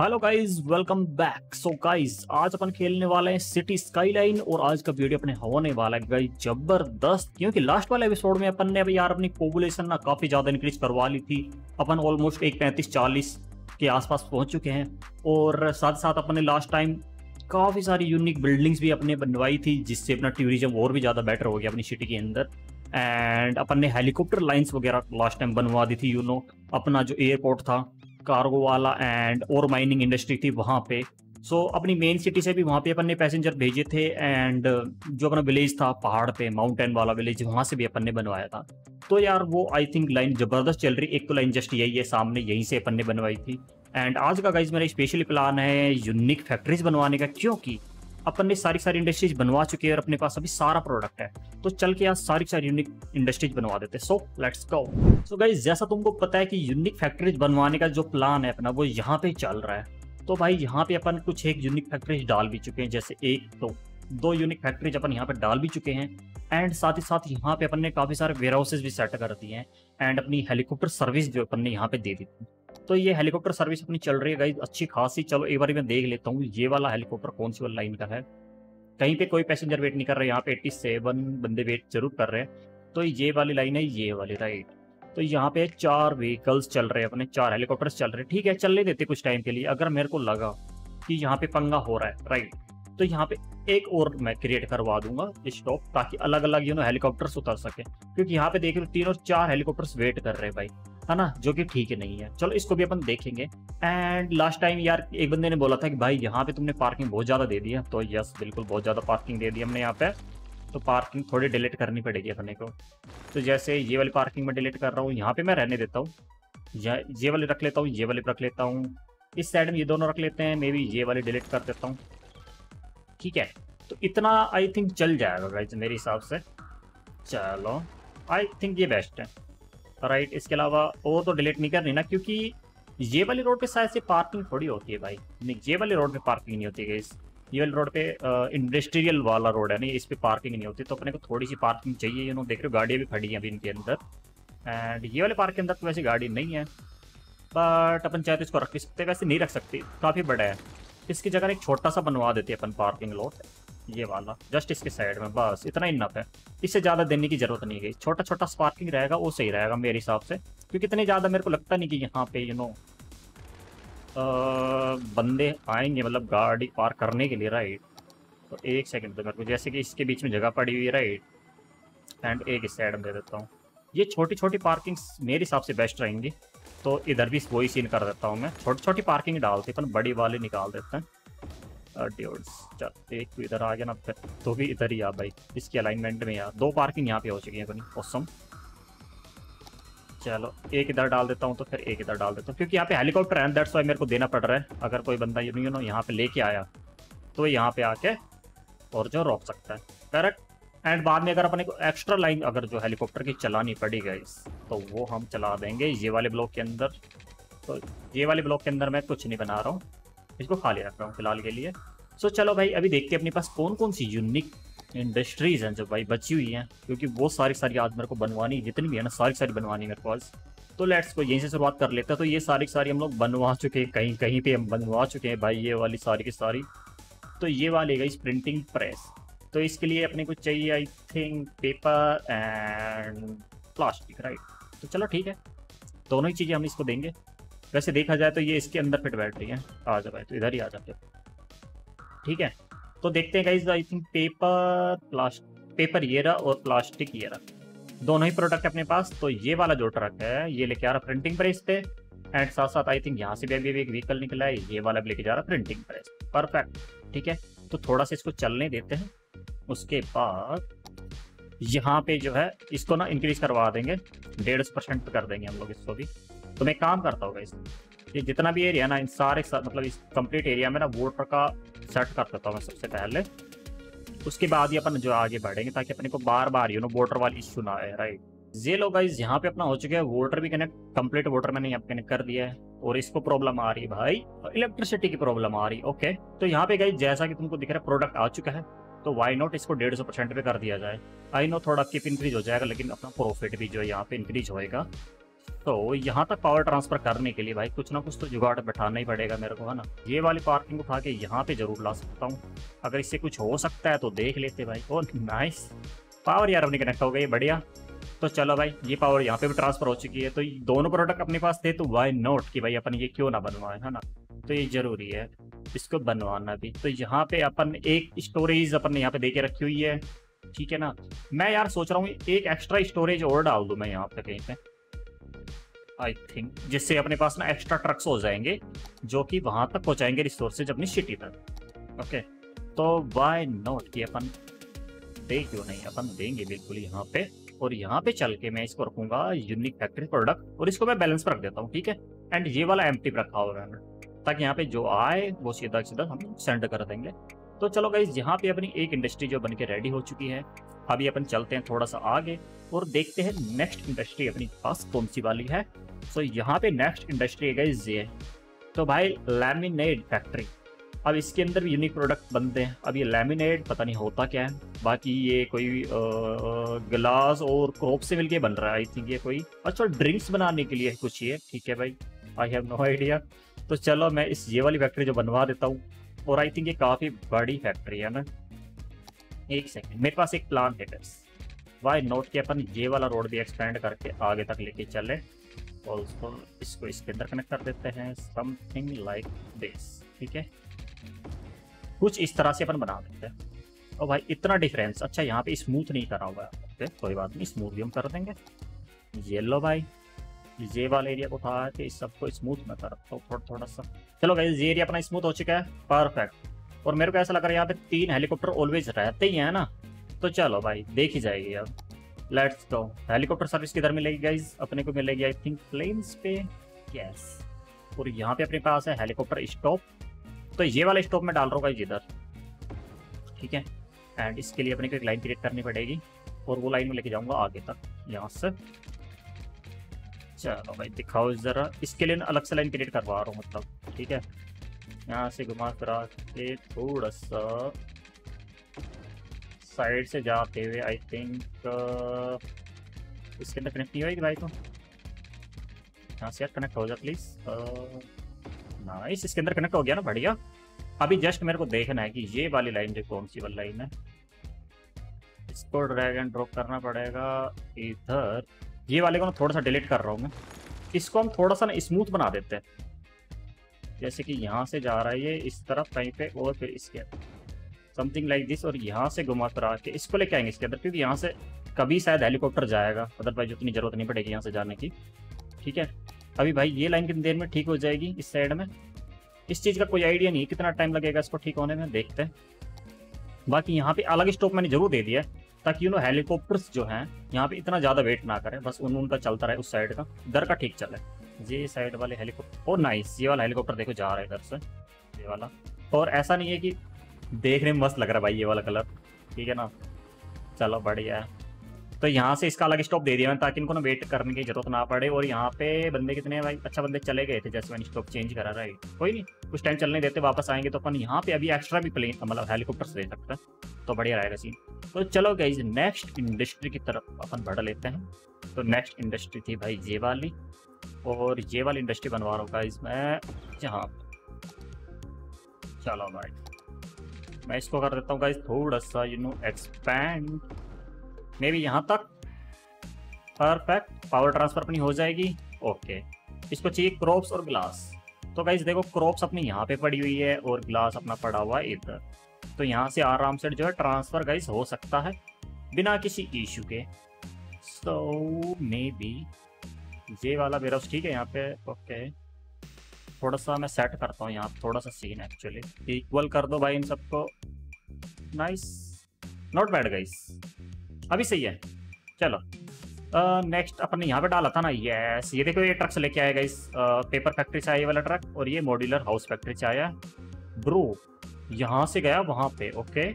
Hello guys welcome back so guys आज अपन खेलने वाले हैं सिटी स्काईलाइन और आज का वीडियो अपने होने वाला है गाइस ज़बरदस्त। क्योंकि लास्ट वाले एपिसोड में अपन ने अभी यार अपनी पॉपुलेशन ना काफ़ी ज़्यादा इंक्रीज करवा ली थी। अपन ऑलमोस्ट एक पैंतीस चालीस के आसपास पहुँच चुके हैं और साथ साथ अपन ने लास्ट टाइम काफ़ी सारी यूनिक बिल्डिंग्स भी अपने बनवाई थी, जिससे अपना टूरिज़्म और भी ज़्यादा बेटर हो गया अपनी सिटी के अंदर। एंड अपन ने हेलीकॉप्टर लाइन्स वगैरह लास्ट टाइम बनवा दी थी यू नो अपना जो एयरपोर्ट था कार्गो वाला एंड और माइनिंग इंडस्ट्री थी वहाँ पे। सो so, अपनी मेन सिटी से भी वहाँ पे अपन ने पैसेंजर भेजे थे एंड जो अपना विलेज था पहाड़ पे माउंटेन वाला विलेज वहाँ से भी अपन ने बनवाया था। तो यार वो आई थिंक लाइन ज़बरदस्त चल रही एक तो लाइन जस्ट यही है सामने यहीं से अपन ने बनवाई थी। एंड आज का गाइज़ मेरा स्पेशली प्लान है यूनिक फैक्ट्रीज बनवाने का क्योंकि अपन ने सारी सारी इंडस्ट्रीज़ बनवा चुके हैं और अपने पास अभी सारा प्रोडक्ट है। तो चल के यहाँ सारी सारी यूनिक इंडस्ट्रीज़ बनवा देते so let's go so guys जैसा तुमको पता है कि यूनिक फैक्ट्रीज बनवाने का जो प्लान है अपना, वो यहाँ पे चल रहा है। तो भाई, यहाँ पे अपन कुछ एक यूनिक फैक्ट्रीज डाल भी चुके हैं, जैसे एक तो दो यूनिक फैक्ट्रीज अपन यहाँ पे डाल भी चुके हैं। एंड साथ ही साथ यहाँ पे अपन ने काफ़ी सारे वेयर हाउसेज भी सेट कर दिए हैं। एंड अपनी हेलीकॉप्टर सर्विस जो अपन ने यहाँ पे दे दी थी। तो ये हेलीकॉप्टर सर्विस अपनी चल रही है गाइज़ अच्छी खासी। चलो, एक बार मैं देख लेता हूँ, ये वाला हेलीकॉप्टर कौन सी वाली लाइन का है? कहीं पे कोई पैसेंजर वेट नहीं कर रहे यहाँ पे 87 बंदे वेट ज़रूर कर रहे हैं। तो ये वाली लाइन है, ये वाली राइट तो यहाँ पे चार व्हीकल्स चल रहे हैं, अपने चार हेलीकॉप्टर्स चल रहे हैं। ठीक है, चलने देते कुछ टाइम के लिए, अगर मेरे को लगा कि यहाँ पे पंगा हो रहा है राइट तो यहाँ पे एक और मैं क्रिएट करवा दूँगा स्टॉप ताकि अलग अलग यू नो हेलीकॉप्टर्स उतर सके। क्योंकि यहाँ पे देख रहे तीन और चार हेलीकॉप्टर्स वेट कर रहे हैं, भाई। है ना, जो कि ठीक है नहीं है। चलो, इसको भी अपन देखेंगे। एंड लास्ट टाइम यार, एक बंदे ने बोला था कि भाई, यहाँ पे तुमने पार्किंग बहुत ज़्यादा दे दी है। तो यस बिल्कुल बहुत ज़्यादा पार्किंग दे दी हमने यहाँ पे। तो पार्किंग थोड़ी डिलीट करनी पड़ेगी अपने को। तो जैसे ये वाली पार्किंग में डिलीट कर रहा हूँ, यहाँ पे मैं रहने देता हूँ। ये वाली रख लेता हूँ, ये वाली रख लेता हूँ। इस साइड में ये दोनों रख लेते हैं, मे बी ये वाली डिलीट कर देता हूँ। ठीक है? तो इतना आई थिंक चल जाएगा मेरे हिसाब से। चलो आई थिंक ये बेस्ट है। राइट इसके अलावा वो तो डिलीट नहीं करनी ना, क्योंकि ये वाली रोड पे शायद से पार्किंग थोड़ी होती है भाई। नहीं, ये वाली रोड पे पार्किंग नहीं होती है इस ये वाली रोड पे इंडस्ट्रियल वाला रोड है, नहीं, इस पे पार्किंग नहीं होती तो अपने को थोड़ी सी पार्किंग चाहिए। यू नो देख रहे हो, गाड़ियाँ भी खड़ी हैं अभी इनके अंदर। एंड ये वाले पार्क के अंदर तो वैसे गाड़ी नहीं है। बट अपन चाहे तो इसको रख सकते वैसे नहीं रख सकते, काफ़ी बड़ा है। इसकी जगह एक छोटा सा बनवा देती है अपन पार्किंग लॉट ये वाला जस्ट इसके साइड में, बस, इतना इनफ है। इससे ज़्यादा देने की ज़रूरत नहीं गई। छोटा छोटा स्पार्किंग रहेगा, वो सही रहेगा मेरे हिसाब से। क्योंकि इतने ज़्यादा मेरे को लगता नहीं कि यहाँ पे यू नो बंदे आएँगे मतलब गाड़ी पार करने के लिए राइट तो एक सेकंड तो मेरे को जैसे कि इसके बीच में जगह पड़ी हुई है राइट एंड एक इस साइड में दे देता हूँ। ये छोटी छोटी पार्किंग्स मेरे हिसाब से बेस्ट रहेंगी। तो इधर भी वही सीन कर देता हूँ मैं। छोटी छोटी पार्किंग डालती पर बड़ी वाली निकाल देते हैं। ड्यूड्स चल एक तो इधर आ गया ना, फिर तो भी इधर ही आ भाई। इसकी अलाइनमेंट में यार, दो पार्किंग यहाँ पे हो चुकी है अपनी। ओसम चलो, एक इधर डाल देता हूँ तो फिर एक इधर डाल देता हूँ। क्योंकि यहाँ पे हेलीकॉप्टर है दैट्स वाई मेरे को देना पड़ रहा है। अगर कोई बंदा यू नो, यहाँ पे लेके आया तो यहाँ पे आके और जो रोक सकता है। करेक्ट एंड बाद में अगर अपने को एक्स्ट्रा लाइन अगर जो हेलीकॉप्टर की चलानी पड़ी गई तो वो हम चला देंगे ये वाले ब्लॉक के अंदर। तो ये वाले ब्लॉक के अंदर मैं कुछ नहीं बना रहा हूँ। इसको खाली रख रहा हूँ फ़िलहाल के लिए। सो so, चलो भाई अभी देखते हैं अपने पास कौन कौन सी यूनिक इंडस्ट्रीज़ हैं जो भाई बची हुई हैं क्योंकि वो सारी सारी आज मेरे को बनवानी जितनी भी है ना सारी सारी बनवानी मेरे पास तो लेट्स को यहीं से शुरुआत कर लेते हैं। तो ये सारी सारी हम लोग बनवा चुके हैं कहीं कहीं पे हम बनवा चुके हैं भाई ये वाली सारी की सारी। तो ये वाली गई प्रिंटिंग प्रेस तो इसके लिए अपने को चाहिए I think paper and plastic right तो चलो ठीक है। दोनों ही चीज़ें हम इसको देंगे। वैसे देखा जाए तो ये इसके अंदर फिट बैठ रही है। आ जाए तो इधर ही आ जाते ठीक है? तो देखते हैं guys I think paper plastic paper ये रहा और प्लास्टिक ये रहा दोनों ही प्रोडक्ट अपने पास तो ये वाला जो ट्रक है, ये लेके आ रहा प्रिंटिंग प्रेस पे। एंड साथ साथ आई थिंक यहाँ से भी अभी एक व्हीकल निकला है, ये वाला भी लेके जा रहा प्रिंटिंग प्रेस परफेक्ट ठीक है? तो थोड़ा सा इसको चलने देते हैं। उसके बाद यहाँ पे जो है, इसको ना इंक्रीज करवा देंगे। डेढ़ परसेंट कर देंगे हम लोग इसको भी। तो मैं काम करता होगा इस ये जितना भी एरिया ना इन सारे सा, मतलब इस कंप्लीट एरिया में ना वोटर का सेट कर देता हूँ मैं सबसे पहले। उसके बाद ही अपन जो आगे बढ़ेंगे ताकि अपने को बार बार यू नो वोटर वाली इशू ना आए राइट ये लोग गाइज़ यहाँ पे अपना हो चुके हैं वोटर भी कनेक्ट कंप्लीट वोटर मैंने यहाँ कनेक्ट कर दिया है और इसको प्रॉब्लम आ रही है भाई इलेक्ट्रिसिटी की प्रॉब्लम आ रही ओके तो यहाँ पे गाइज़ जैसा कि तुमको दिख रहा है प्रोडक्ट आ चुका है तो वाई नॉट इसको डेढ़ सौ परसेंट पे कर दिया जाए? आई नो थोड़ा किप इंक्रीज हो जाएगा लेकिन अपना प्रॉफिट भी जो है यहाँ पे इंक्रीज होएगा। तो यहाँ तक पावर ट्रांसफ़र करने के लिए भाई, कुछ ना कुछ तो जुगाड़ बैठाना ही पड़ेगा मेरे को, है ना? ये वाली पार्किंग उठा के यहाँ पे ज़रूर ला सकता हूँ। अगर इससे कुछ हो सकता है तो देख लेते भाई। ओ नाइस पावर यार अपनी कनेक्ट हो गई, बढ़िया। तो चलो भाई, ये पावर यहाँ पे भी ट्रांसफ़र हो चुकी है। तो दोनों प्रोडक्ट अपने पास थे तो वाई नोट कि भाई अपन ये क्यों ना बनवाए, है ना? तो ये ज़रूरी है, इसको बनवाना भी। तो यहाँ पे अपन एक स्टोरेज अपन ने यहाँ पे दे के रखी हुई है, ठीक है ना? मैं यार सोच रहा हूँ, एक एक्स्ट्रा स्टोरेज और डाल दूँ मैं यहाँ पे कहीं पे। आई थिंक जिससे अपने पास ना एक्स्ट्रा ट्रक्स हो जाएँगे, जो कि वहाँ तक पहुंचाएँगे रिसोर्सेज अपनी सिटी तक। ओके तो वाई नोट कि अपन दे क्यों नहीं? अपन देंगे बिल्कुल यहाँ पे। और यहाँ पे चल के मैं इसको रखूँगा यूनिक फैक्ट्री प्रोडक्ट और इसको मैं बैलेंस पर रख देता हूँ, ठीक है? एंड ये वाला एम रखा होगा मैंने ताकि यहाँ पे जो आए, वो सीधा सीधा हम सेंड कर देंगे। तो चलो गाइज़ यहाँ पे अपनी एक इंडस्ट्री जो बन के रेडी हो चुकी है। अभी अपन चलते हैं थोड़ा सा आगे और देखते हैं नेक्स्ट इंडस्ट्री अपनी पास कौन सी वाली है। सो so, यहाँ पे नेक्स्ट इंडस्ट्री है ये। तो भाई लैमिनेट फैक्ट्री अब इसके अंदर भी यूनिक प्रोडक्ट बनते हैं। अब ये लैमिनेट पता नहीं होता क्या है। बाकी ये कोई ग्लास और क्रोप से मिलके बन रहा है आई थिंक ये कोई। अच्छा ड्रिंक्स बनाने के लिए कुछ ये। ठीक है भाई आई हैव नो आइडिया तो चलो मैं इस ये वाली फैक्ट्री जो बनवा देता हूँ। और आई थिंक ये काफ़ी बड़ी फैक्ट्री है ना। एक सेकेंड मेरे पास एक प्लान है बस वाई नोट के अपन, ये वाला रोड भी एक्सपेंड करके आगे तक लेके चले ऑल्सो इसको इसके अंदर कनेक्ट कर देते हैं समथिंग लाइक दिस ठीक है? कुछ इस तरह से अपन बना देते हैं। और भाई, इतना डिफरेंस अच्छा यहाँ पे स्मूथ नहीं करा हुआ है। कोई बात नहीं स्मूथ भी हम कर देंगे। येलो भाई, ये वाला एरिया को उठा के सबको स्मूथ में कर तो थोड़ा थोड़ा सा। चलो भाई ये एरिया अपना स्मूथ हो चुका है परफेक्ट और मेरे को ऐसा लग रहा है यहाँ पे तीन हेलीकॉप्टर ऑलवेज रहते ही है ना। तो चलो भाई, देख ही जाएगी अब। लेट्स गो हेलीकॉप्टर सर्विस किधर मिलेगी गाइज़ अपने को मिलेगी आई थिंक प्लेन्स पे? यस और यहाँ पे अपने पास है हेलीकॉप्टर स्टॉप तो ये वाला स्टॉप में डाल रहा हूँ इधर। ठीक है? एंड इसके लिए अपने को एक लाइन क्रिएट करनी पड़ेगी। और वो लाइन में लेके जाऊँगा आगे तक, यहाँ से। चलो भाई, दिखाओ ज़रा। इसके लिए अलग से लाइन क्रिएट करवा रहा हूँ मतलब। ठीक है? यहाँ से घुमा फिरा के थोड़ा सा साइड से जाते हुए आई थिंक इसके अंदर कनेक्ट नहीं होगी भाई तो। यहाँ से यार कनेक्ट हो जा प्लीज़ नाइस इसके अंदर कनेक्ट हो गया ना, बढ़िया। अभी जस्ट मेरे को देखना है कि ये वाली लाइन जो कौन सी वाली लाइन है। इसको ड्रैग एंड ड्रॉप करना पड़ेगा इधर। ये वाले को ना थोड़ा सा डिलीट कर रहा हूँ मैं। इसको हम थोड़ा सा ना स्मूथ बना देते हैं। जैसे कि यहाँ से जा रहा है ये, इस तरफ़ कहीं पे और फिर इसके समथिंग लाइक दिस और यहाँ से घुमा कर आके इसको लेके आएँगे इसके अंदर, क्योंकि यहाँ से कभी शायद हेलीकॉप्टर जाएगा। अदरवाइज़ उतनी ज़रूरत नहीं पड़ेगी यहाँ से जाने की। ठीक है? अभी भाई ये लाइन कितनी देर में ठीक हो जाएगी इस साइड में? इस चीज़ का कोई आइडिया नहीं कितना टाइम लगेगा इसको ठीक होने में, देखते हैं। बाकी यहाँ पे अलग स्टॉप मैंने ज़रूर दे दिया ताकि यू नो हेलीकॉप्टर्स जो हैं, यहाँ पे इतना ज़्यादा वेट ना करें, बस उन उनका चलता रहे उस साइड का। दर का ठीक चले। ये साइड वाले हेलीकॉप्टर और नाइस, ये वाला हेलीकॉप्टर देखो जा रहा है इधर से, ये वाला। और ऐसा नहीं है कि देखने में मस्त लग रहा है भाई ये वाला कलर, ठीक है ना? चलो बढ़िया। तो यहाँ से इसका अलग स्टॉप दे दिया मैंने, ताकि इनको ना वेट करने की ज़रूरत ना पड़े, और यहाँ पे बंदे कितने भाई? अच्छा बंदे चले गए थे जैसे मैंने स्टॉप चेंज करा रहा है कोई नहीं, कुछ टाइम चलने देते, वापस आएँगे तो अपन यहाँ पे अभी एक्स्ट्रा भी प्लेन मतलब हेलीकॉप्टर दे सकते हैं तो बढ़िया रहेगा सीन तो चलो गई नेक्स्ट इंडस्ट्री की तरफ़ अपन बढ़ लेते हैं। तो नेक्स्ट इंडस्ट्री थी भाई ये वाली। और ये वाली इंडस्ट्री बनवा रहा हूँ इसमें यहाँ चलो भाई मैं इसको कर देता हूँ गाइज़ थोड़ा सा you know expand may be यहाँ तक। परफेक्ट पावर ट्रांसफ़र अपनी हो जाएगी। ओके इसको चाहिए क्रॉप्स और ग्लास तो गाइज़ देखो क्रॉप्स अपनी यहाँ पे पड़ी हुई है और ग्लास अपना पड़ा हुआ है इधर। तो यहाँ से आराम से जो है ट्रांसफ़र गाइज़ हो सकता है, बिना किसी इशू के। सो मे बी ये वाला मेरा ठीक है यहाँ पे ओके। थोड़ा सा मैं सेट करता हूँ यहाँ थोड़ा सा सीन एक्चुअली इक्वल कर दो भाई इन सबको। नाइस नॉट बैड गाइस अभी सही है। चलो। नेक्स्ट uh, अपन ने यहाँ पे डाला था ना यस ये देखो ये ट्रक से लेके आएगा इस पेपर फैक्ट्री से आया वाला ट्रक और ये मॉड्यूलर हाउस फैक्ट्री से आया। ब्रो यहाँ से गया वहाँ पे okay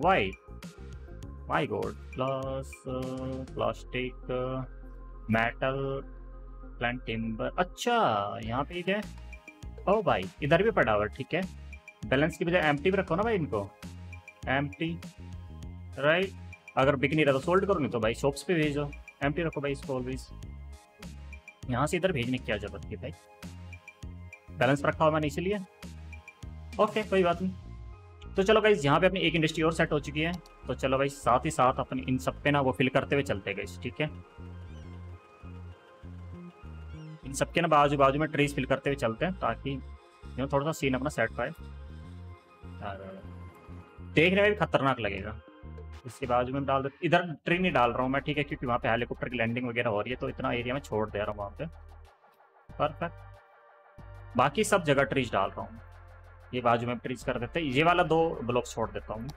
why my god plus plastic metal, plant timber. अच्छा यहाँ पे क्या है? ओ भाई, इधर भी पड़ा हुआ ठीक है। बैलेंस की बजाय एम रखो ना भाई इनको। Am right. अगर बिक नहीं रहा तो सोल्ड करो, नहीं तो भाई शॉप्स पे भेजो। एम रखो भाई इसको ऑलवेज यहाँ से इधर भेजने की क्या ज़रूरत थी भाई? बैलेंस रखा हुआ मैंने इसीलिए। ओके, कोई बात नहीं। तो चलो भाई यहाँ पे अपनी एक इंडस्ट्री और सेट हो चुकी है। तो चलो भाई, साथ ही साथ अपने इन सब पे ना वो फिल करते हुए चलते गए ठीक है? इन सबके ना बाजू बाजू में ट्रीज फिल करते हुए चलते हैं ताकि, यू थोड़ा सा सीन अपना सेट पाए। और देखने में भी खतरनाक लगेगा। इसके बाजू में डाल देते इधर ट्री नहीं डाल रहा हूँ मैं, ठीक है, क्योंकि वहाँ पे हेलीकॉप्टर की लैंडिंग वगैरह हो रही है तो इतना एरिया में छोड़ दे रहा हूँ वहाँ पे। परफेक्ट बाकी सब जगह ट्रीज डाल रहा हूँ। ये बाजू में ट्रीज कर देते ये वाला दो ब्लॉक छोड़ देता हूँ।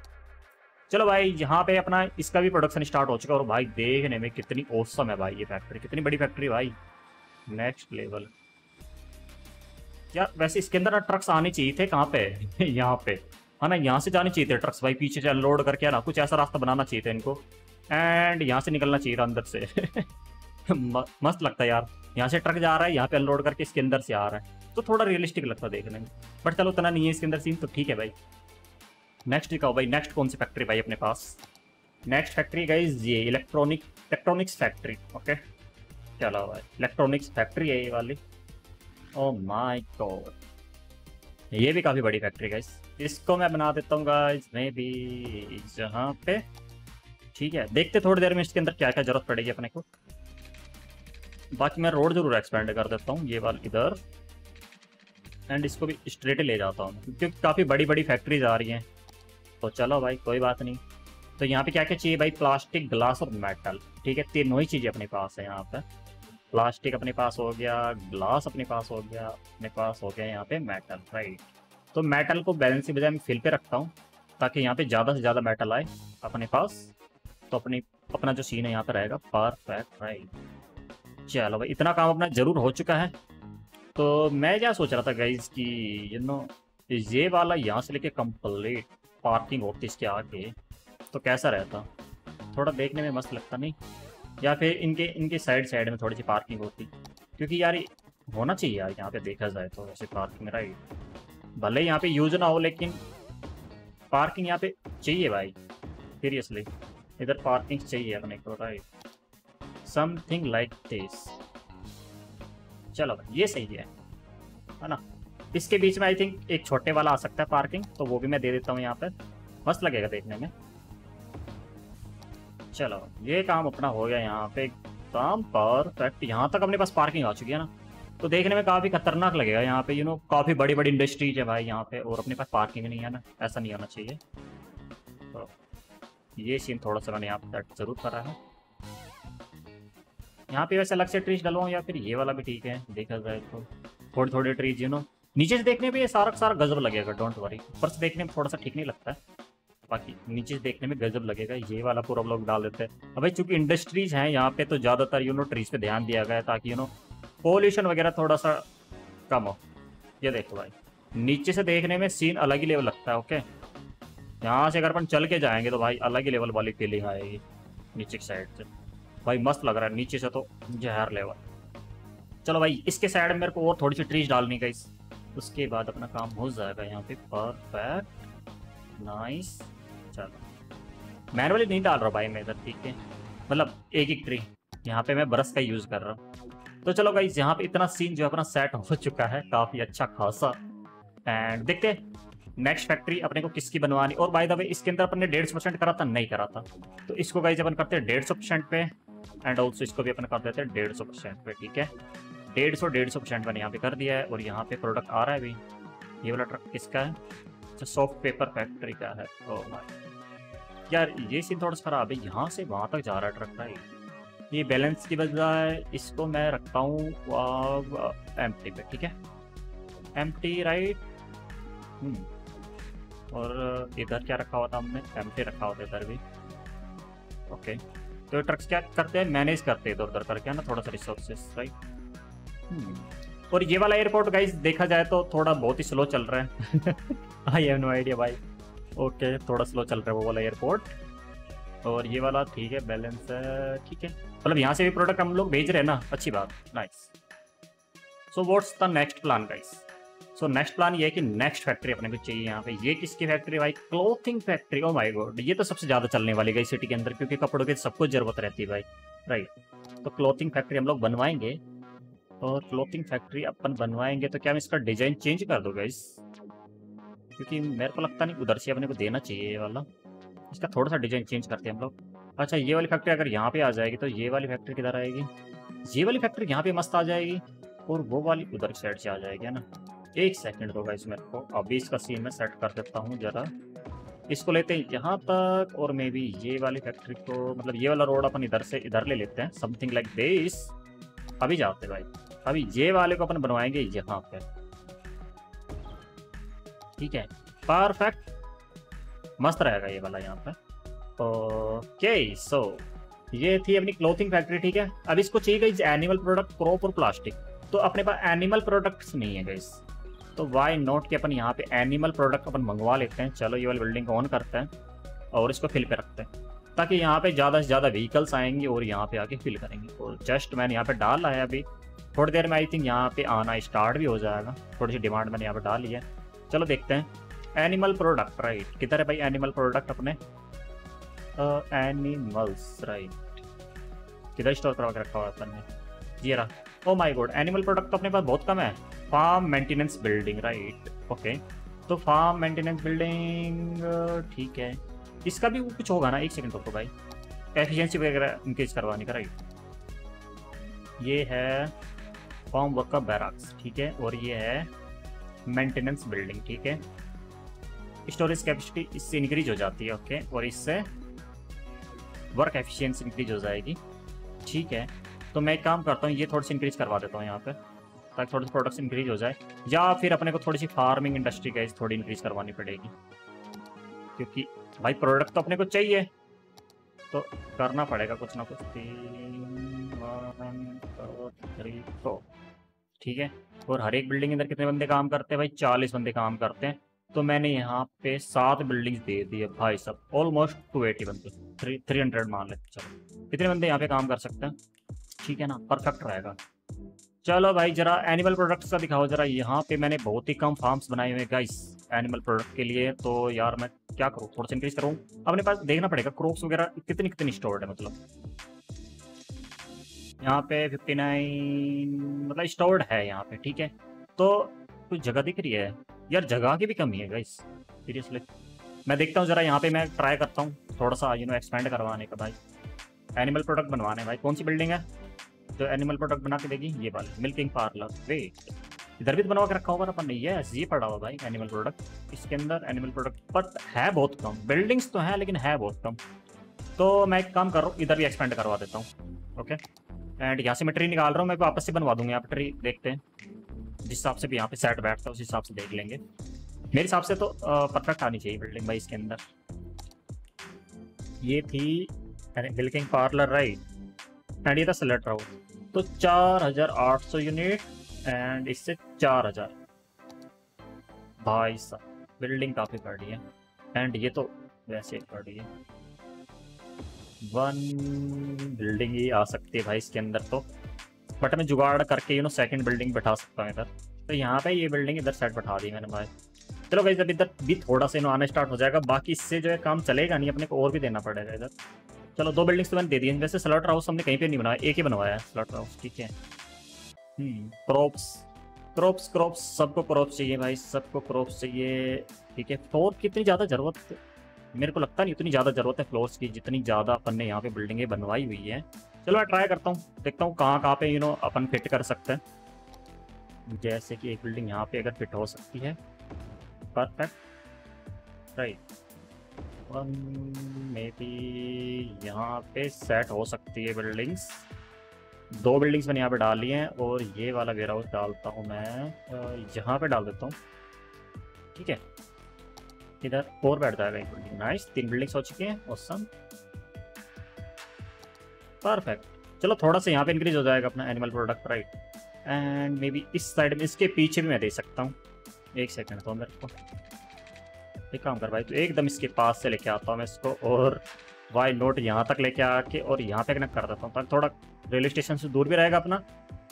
चलो भाई, यहाँ पे अपना इसका भी प्रोडक्शन स्टार्ट हो चुका है और भाई देखने में कितनी औसम है भाई ये फैक्ट्री कितनी बड़ी फैक्ट्री भाई। नेक्स्ट लेवल यार, वैसे इसके अंदर ना ट्रक्स आने चाहिए थे कहाँ पे? यहाँ पे। हाँ ना, यहाँ से जाने चाहिए थे ट्रक्स भाई, पीछे से अनलोड करके ना? कुछ ऐसा रास्ता बनाना चाहिए था इनको। एंड यहाँ से निकलना चाहिए था अंदर से। मस्त लगता है यार। यहाँ से ट्रक जा रहा है, यहाँ पे अनलोड करके इसके अंदर से आ रहा है। तो थोड़ा रियलिस्टिक लगता है देखने में। बट चलो, उतना नहीं है इसके अंदर सीन तो ठीक है भाई। नेक्स्ट दिखाओ भाई नेक्स्ट कौन सी फैक्ट्री भाई अपने पास? नेक्स्ट फैक्ट्री गाइज़ ये इलेक्ट्रॉनिक इलेक्ट्रॉनिक्स फैक्ट्री ओके चलो भाई इलेक्ट्रॉनिक्स फैक्ट्री है ये वाली। ओ माय गॉड ये भी काफ़ी बड़ी फैक्ट्री गाइस इसको मैं बना देता हूँ गाइस मैं भी जहाँ पे। ठीक है, देखते थोड़ी देर में इसके अंदर क्या क्या ज़रूरत पड़ेगी अपने को। बाकी मैं रोड ज़रूर एक्सपेंड कर देता हूँ, ये वाला इधर। एंड इसको भी स्ट्रेट ले जाता हूँ। क्योंकि काफ़ी बड़ी बड़ी फैक्ट्रीज आ रही हैं। तो चलो भाई, कोई बात नहीं। तो यहाँ पे क्या क्या चाहिए भाई? प्लास्टिक ग्लास और मेटल ठीक है, तीनों ही चीज़ें अपने पास है यहाँ पे। प्लास्टिक अपने पास हो गया, ग्लास अपने पास हो गया, अपने पास हो गया यहाँ पे मेटल राइट तो मेटल को बैलेंस की बजाय मैं फिल पे रखता हूँ, ताकि यहाँ पे ज़्यादा से ज़्यादा मेटल आए अपने पास। तो अपनी, अपना जो सीन है यहाँ पे रहेगा परफेक्ट राइट चलो भाई, इतना काम अपना ज़रूर हो चुका है। तो मैं क्या सोच रहा था गाइज़ कि यू नो ये वाला यहाँ से लेके कंप्लीट पार्किंग होती इसके आगे तो कैसा रहता? थोड़ा देखने में मस्त लगता नहीं? या फिर इनके इनके साइड साइड में थोड़ी सी पार्किंग होती। क्योंकि यार, होना चाहिए यार, यहाँ पे देखा जाए तो ऐसे पार्किंग राइट भले यहाँ पे यूज़ ना हो, लेकिन पार्किंग यहाँ पे चाहिए भाई सीरियसली इधर पार्किंग चाहिए अपने को राइट समथिंग लाइक दिस चलो भाई, ये सही है है ना? इसके बीच में आई थिंक एक छोटे वाला आ सकता है पार्किंग तो वो भी मैं दे देता हूँ यहाँ पे मस्त लगेगा देखने में। चलो, ये काम अपना हो गया यहाँ पे। काम परफेक्ट यहाँ तक अपने पास पार्किंग आ चुकी है ना। तो देखने में काफ़ी खतरनाक लगेगा यहाँ पे यू नो काफ़ी बड़ी बड़ी इंडस्ट्रीज़ है भाई यहाँ पे, और अपने पास पार्किंग नहीं है ना, ऐसा नहीं होना चाहिए। तो ये सीन थोड़ा सा मैंने यहाँ पे ज़रूर करा है। यहाँ पे वैसे अलग से ट्रीज डलवाऊँ या फिर ये वाला भी ठीक है, देखा जाए तो। थोड़ी थोड़ी ट्रीज यू नो नीचे से देखने पे ये सारा सारा गजब लगेगा डोंट वरी ऊपर से देखने में थोड़ा सा ठीक नहीं लगता है। बाकी नीचे देखने में गजब लगेगा, ये वाला पूरा लोग डाल देते हैं। अब भाई चूँकि इंडस्ट्रीज़ हैं यहाँ पे तो ज़्यादातर यू नो ट्रीज पे ध्यान दिया गया है ताकि यू नो पोल्यूशन वगैरह थोड़ा सा कम हो। ये देखो भाई, नीचे से देखने में सीन अलग ही लेवल लगता है ओके यहाँ से अगर अपन चल के जाएँगे तो भाई अलग ही लेवल वाली फीलिंग आएगी, नीचे की साइड से। भाई मस्त लग रहा है, नीचे से तो जहर लेवल चलो भाई, इसके साइड मेरे को और थोड़ी सी ट्रीज डालनी गई उसके बाद अपना काम हो जाएगा यहाँ पे। परफेक्ट नाइस मैनुअली नहीं डाल रहा भाई मैं इधर, ठीक है? मतलब एक एक ट्री यहाँ पे मैं ब्रश का यूज़ कर रहा हूँ। तो चलो भाई यहाँ पे इतना सीन जो है अपना सेट हो चुका है, काफ़ी अच्छा खासा। एंड देखते नेक्स्ट फैक्ट्री अपने को किसकी बनवानी। और बाय द वे इसके अंदर अपन ने डेढ़ सौ परसेंट करा था, नहीं करा था। तो इसको गाइज़ अपन करते हैं डेढ़ सौ परसेंट पे एंड ऑल्सो इसको भी अपन कर देते हैं डेढ़ सौ परसेंट पे, ठीक है? डेढ़ सौ डेढ़ सौ परसेंट मैंने यहाँ पे कर दिया है, और यहाँ पे प्रोडक्ट आ रहा है अभी। ये वाला ट्रक किसका है? सॉफ्ट पेपर फैक्ट्री का है। ओ oh माय यार, ये सीन थोड़ा सा खराब है। यहाँ से वहाँ तक जा रहा है ट्रक राइट ये बैलेंस की बजाय इसको मैं रखता हूँ एम टी पे, ठीक है? एम टी राइट और इधर क्या रखा हुआ था हमने? एम टी रखा हुआ था इधर भी। ओके तो ट्रक्स क्या करते हैं? मैनेज करते हैं इधर उधर करके ना? थोड़ा सा रिसोर्सेस राइट और ये वाला एयरपोर्ट गाइस देखा जाए तो थोड़ा बहुत ही स्लो चल रहा है। आई हैव नो आइडिया भाई। ओके, थोड़ा स्लो चल रहा है वो वाला एयरपोर्ट और ये वाला ठीक है बैलेंस है, ठीक है। मतलब यहाँ से भी प्रोडक्ट हम लोग भेज रहे हैं ना, अच्छी बात nice so what's the next plan guys so next plan ये है कि नेक्स्ट फैक्ट्री अपने को चाहिए यहाँ पे। ये किसकी फैक्ट्री भाई? Clothing factory oh my god ये तो सबसे ज़्यादा चलने वाली गई सिटी के अंदर, क्योंकि कपड़ों की सबको ज़रूरत रहती है भाई राइट तो क्लोथिंग फैक्ट्री हम लोग बनवाएँगे। और क्लोथिंग फैक्ट्री अपन बनवाएँगे तो क्या मैं इसका डिज़ाइन चेंज कर दो इस क्योंकि मेरे को लगता नहीं उधर से अपने को देना चाहिए ये वाला। इसका थोड़ा सा डिज़ाइन चेंज करते हैं हम लोग। अच्छा ये वाली फैक्ट्री अगर यहाँ पे आ जाएगी तो ये वाली फैक्ट्री किधर आएगी? ये वाली फैक्ट्री यहाँ पे मस्त आ जाएगी और वो वाली उधर साइड से आ जाएगी, है ना? एक सेकंड होगा गाइस मेरे को अभी इसका सीन में सेट कर देता हूँ जरा। इसको लेते हैं यहाँ तक और मे बी ये वाली फैक्ट्री को मतलब ये वाला रोड अपन इधर से इधर ले लेते हैं समथिंग लाइक दिस अभी जाते भाई। अभी ये वाले को अपन बनवाएँगे यहाँ पे। ठीक है। परफेक्ट मस्त रहेगा ये वाला यहाँ पे। ओके सो ये थी अपनी क्लोथिंग फैक्ट्री ठीक है? अब इसको चाहिए गई एनिमल प्रोडक्ट क्रॉप और प्लास्टिक तो अपने पास एनिमल प्रोडक्ट्स नहीं है गई तो वाई नोट के अपन यहाँ पे एनिमल प्रोडक्ट अपन मंगवा लेते हैं। चलो ये वाली बिल्डिंग को ऑन करते हैं और इसको फिल पे रखते हैं। ताकि यहाँ पे ज़्यादा से ज़्यादा व्हीकल्स आएँगे और यहाँ पे आके फिल करेंगे। और जस्ट मैंने यहाँ पे डाल है अभी। थोड़ी देर में आई थिंक यहाँ पे आना स्टार्ट भी हो जाएगा। थोड़ी सी डिमांड मैंने यहाँ पे डाल है। चलो देखते हैं। एनिमल प्रोडक्ट राइट किधर है भाई एनिमल प्रोडक्ट अपने? एनिमल्स राइट किधर स्टोर करवा के रखा हुआ अपन ने? ये रहा। Oh my god animal product तो अपने पास बहुत कम है। Farm maintenance building right okay तो फार्म मेंटेनेंस बिल्डिंग ठीक है। इसका भी कुछ होगा ना? एक सेकंड रुको भाई। एफिशिएंसी वगैरह इंक्रीज करवाने का राइट ये है फॉर्म वर्क का बैराक्स ठीक है। और ये है मेंटेनेंस बिल्डिंग ठीक है? स्टोरेज कैपेसिटी इससे इंक्रीज हो जाती है ओके और इससे वर्क एफिशिएंसी इंक्रीज हो जाएगी, ठीक है? तो मैं एक काम करता हूँ, ये थोड़ी सी इंक्रीज करवा देता हूँ यहाँ पे, ताकि थोड़े से प्रोडक्ट्स इंक्रीज हो जाए, या फिर अपने को थोड़ी सी फ़ार्मिंग इंडस्ट्री का थोड़ी इंक्रीज करवानी पड़ेगी, क्योंकि भाई प्रोडक्ट तो अपने को चाहिए तो करना पड़ेगा कुछ ना कुछ। तीन थ्री फोर ठीक है? और हर एक बिल्डिंग के अंदर कितने बंदे काम करते हैं भाई? चालीस बंदे काम करते हैं। तो मैंने यहाँ पे सात बिल्डिंग्स दे दी है भाई सब ऑलमोस्ट टू एटी बंदे। थ्री थ्री हंड्रेड मान लेते चलो। कितने बंदे यहाँ पे काम कर सकते हैं? ठीक है ना? परफेक्ट रहेगा। चलो भाई, जरा एनिमल प्रोडक्ट्स का दिखाओ, जरा यहाँ पे मैंने बहुत ही कम फार्म्स बनाए हुए गाइस एनिमल प्रोडक्ट के लिए। तो यार मैं क्या करूँ? थोड़ा सा इंक्रीज करूँ? अपने पास देखना पड़ेगा क्रॉप्स वगैरह कितनी कितनी स्टोर्ड है मतलब। यहाँ पे 59 मतलब स्टोर्ड है यहाँ पे, ठीक है? तो कुछ जगह दिख रही है? यार जगह की भी कमी है गाइस सीरियसली मैं देखता हूँ जरा यहाँ पे मैं ट्राई करता हूँ थोड़ा सा यू नो एक्सपेंड करवाने का भाई। एनिमल प्रोडक्ट बनवाने भाई। कौन सी बिल्डिंग है? जो एनिमल प्रोडक्ट बना के देगी, ये वाली। मिल्किंग पार्लर वेट इधर भी तो बनवा के रखा होगा अपन नहीं है ये पड़ा हुआ भाई एनिमल प्रोडक्ट इसके अंदर एनिमल प्रोडक्ट बट है बहुत कम। बिल्डिंग्स तो हैं, लेकिन है बहुत कम। तो मैं एक काम कर रहा हूँ, इधर भी एक्सपेंड करवा देता हूँ ओके एंड यहाँ से मैं ट्री निकाल रहा हूँ, मैं वापस से बनवा दूँगा। यहाँ पे ट्री देखते हैं। जिस हिसाब से भी यहाँ पे सेट बैठता है, उस हिसाब से देख लेंगे। मेरे हिसाब से तो परफेक्ट आनी चाहिए बिल्डिंग भाई इसके अंदर। ये थी मिल्किंग पार्लर राइट एंड ये था सलेट राउट तो चार हज़ार आठ सौ यूनिट एंड इससे चार हज़ार। भाई साहब बिल्डिंग काफ़ी बड़ी है। एंड ये तो वैसे बड़ी है। वन बिल्डिंग ही आ सकती है भाई इसके अंदर तो। बट मैं जुगाड़ करके यू नो सेकंड बिल्डिंग बैठा सकता हूँ इधर। तो यहाँ पे ये बिल्डिंग इधर सेट बैठा दी मैंने भाई। चलो भाई, जब इधर भी थोड़ा सा आना स्टार्ट हो जाएगा, बाकी इससे जो है काम चलेगा नहीं, अपने को और भी देना पड़ेगा इधर। चलो, दो बिल्डिंग्स तो मैंने दे दी वैसे स्लॉटर हाउस हमने कहीं पे नहीं बनाया, एक ही बनवाया है स्लॉटर हाउस ठीक है। क्रॉप्स क्रॉप्स क्रॉप्स सबको क्रॉप्स चाहिए भाई, सबको क्रॉप्स चाहिए, ठीक है। फ्लोर कितनी ज़्यादा ज़रूरत मेरे को लगता नहीं उतनी ज़्यादा ज़रूरत है फ्लोर्स की, जितनी ज़्यादा अपन ने यहाँ पे बिल्डिंगें बनवाई हुई है। चलो मैं ट्राई करता हूँ, देखता हूँ कहाँ कहाँ पे यू नो अपन फिट कर सकते हैं। जैसे कि एक बिल्डिंग यहाँ पे अगर फिट हो सकती है। परफेक्ट राइट मे बी यहाँ पे सेट हो सकती है बिल्डिंग्स दो बिल्डिंग्स मैंने यहाँ पे डाल ली हैं, और ये वाला वेयर हाउस डालता हूँ मैं। यहाँ पे डाल देता हूँ। ठीक है? इधर और बैठ जाएगा एक बिल्डिंग नाइस तीन बिल्डिंग्स हो चुकी हैं ऑसम परफेक्ट चलो, थोड़ा सा यहाँ पे इंक्रीज हो जाएगा अपना animal product right and maybe इस साइड में, इसके पीछे भी मैं दे सकता हूँ। एक सेकेंड तो मेरे को एक काम कर भाई तो एकदम इसके पास से लेके आता हूँ मैं इसको और वाई नोट यहाँ तक लेके आके और यहाँ पे कनेक्ट कर देता हूँ। ताकि थोड़ा रेलवे स्टेशन से दूर भी रहेगा अपना।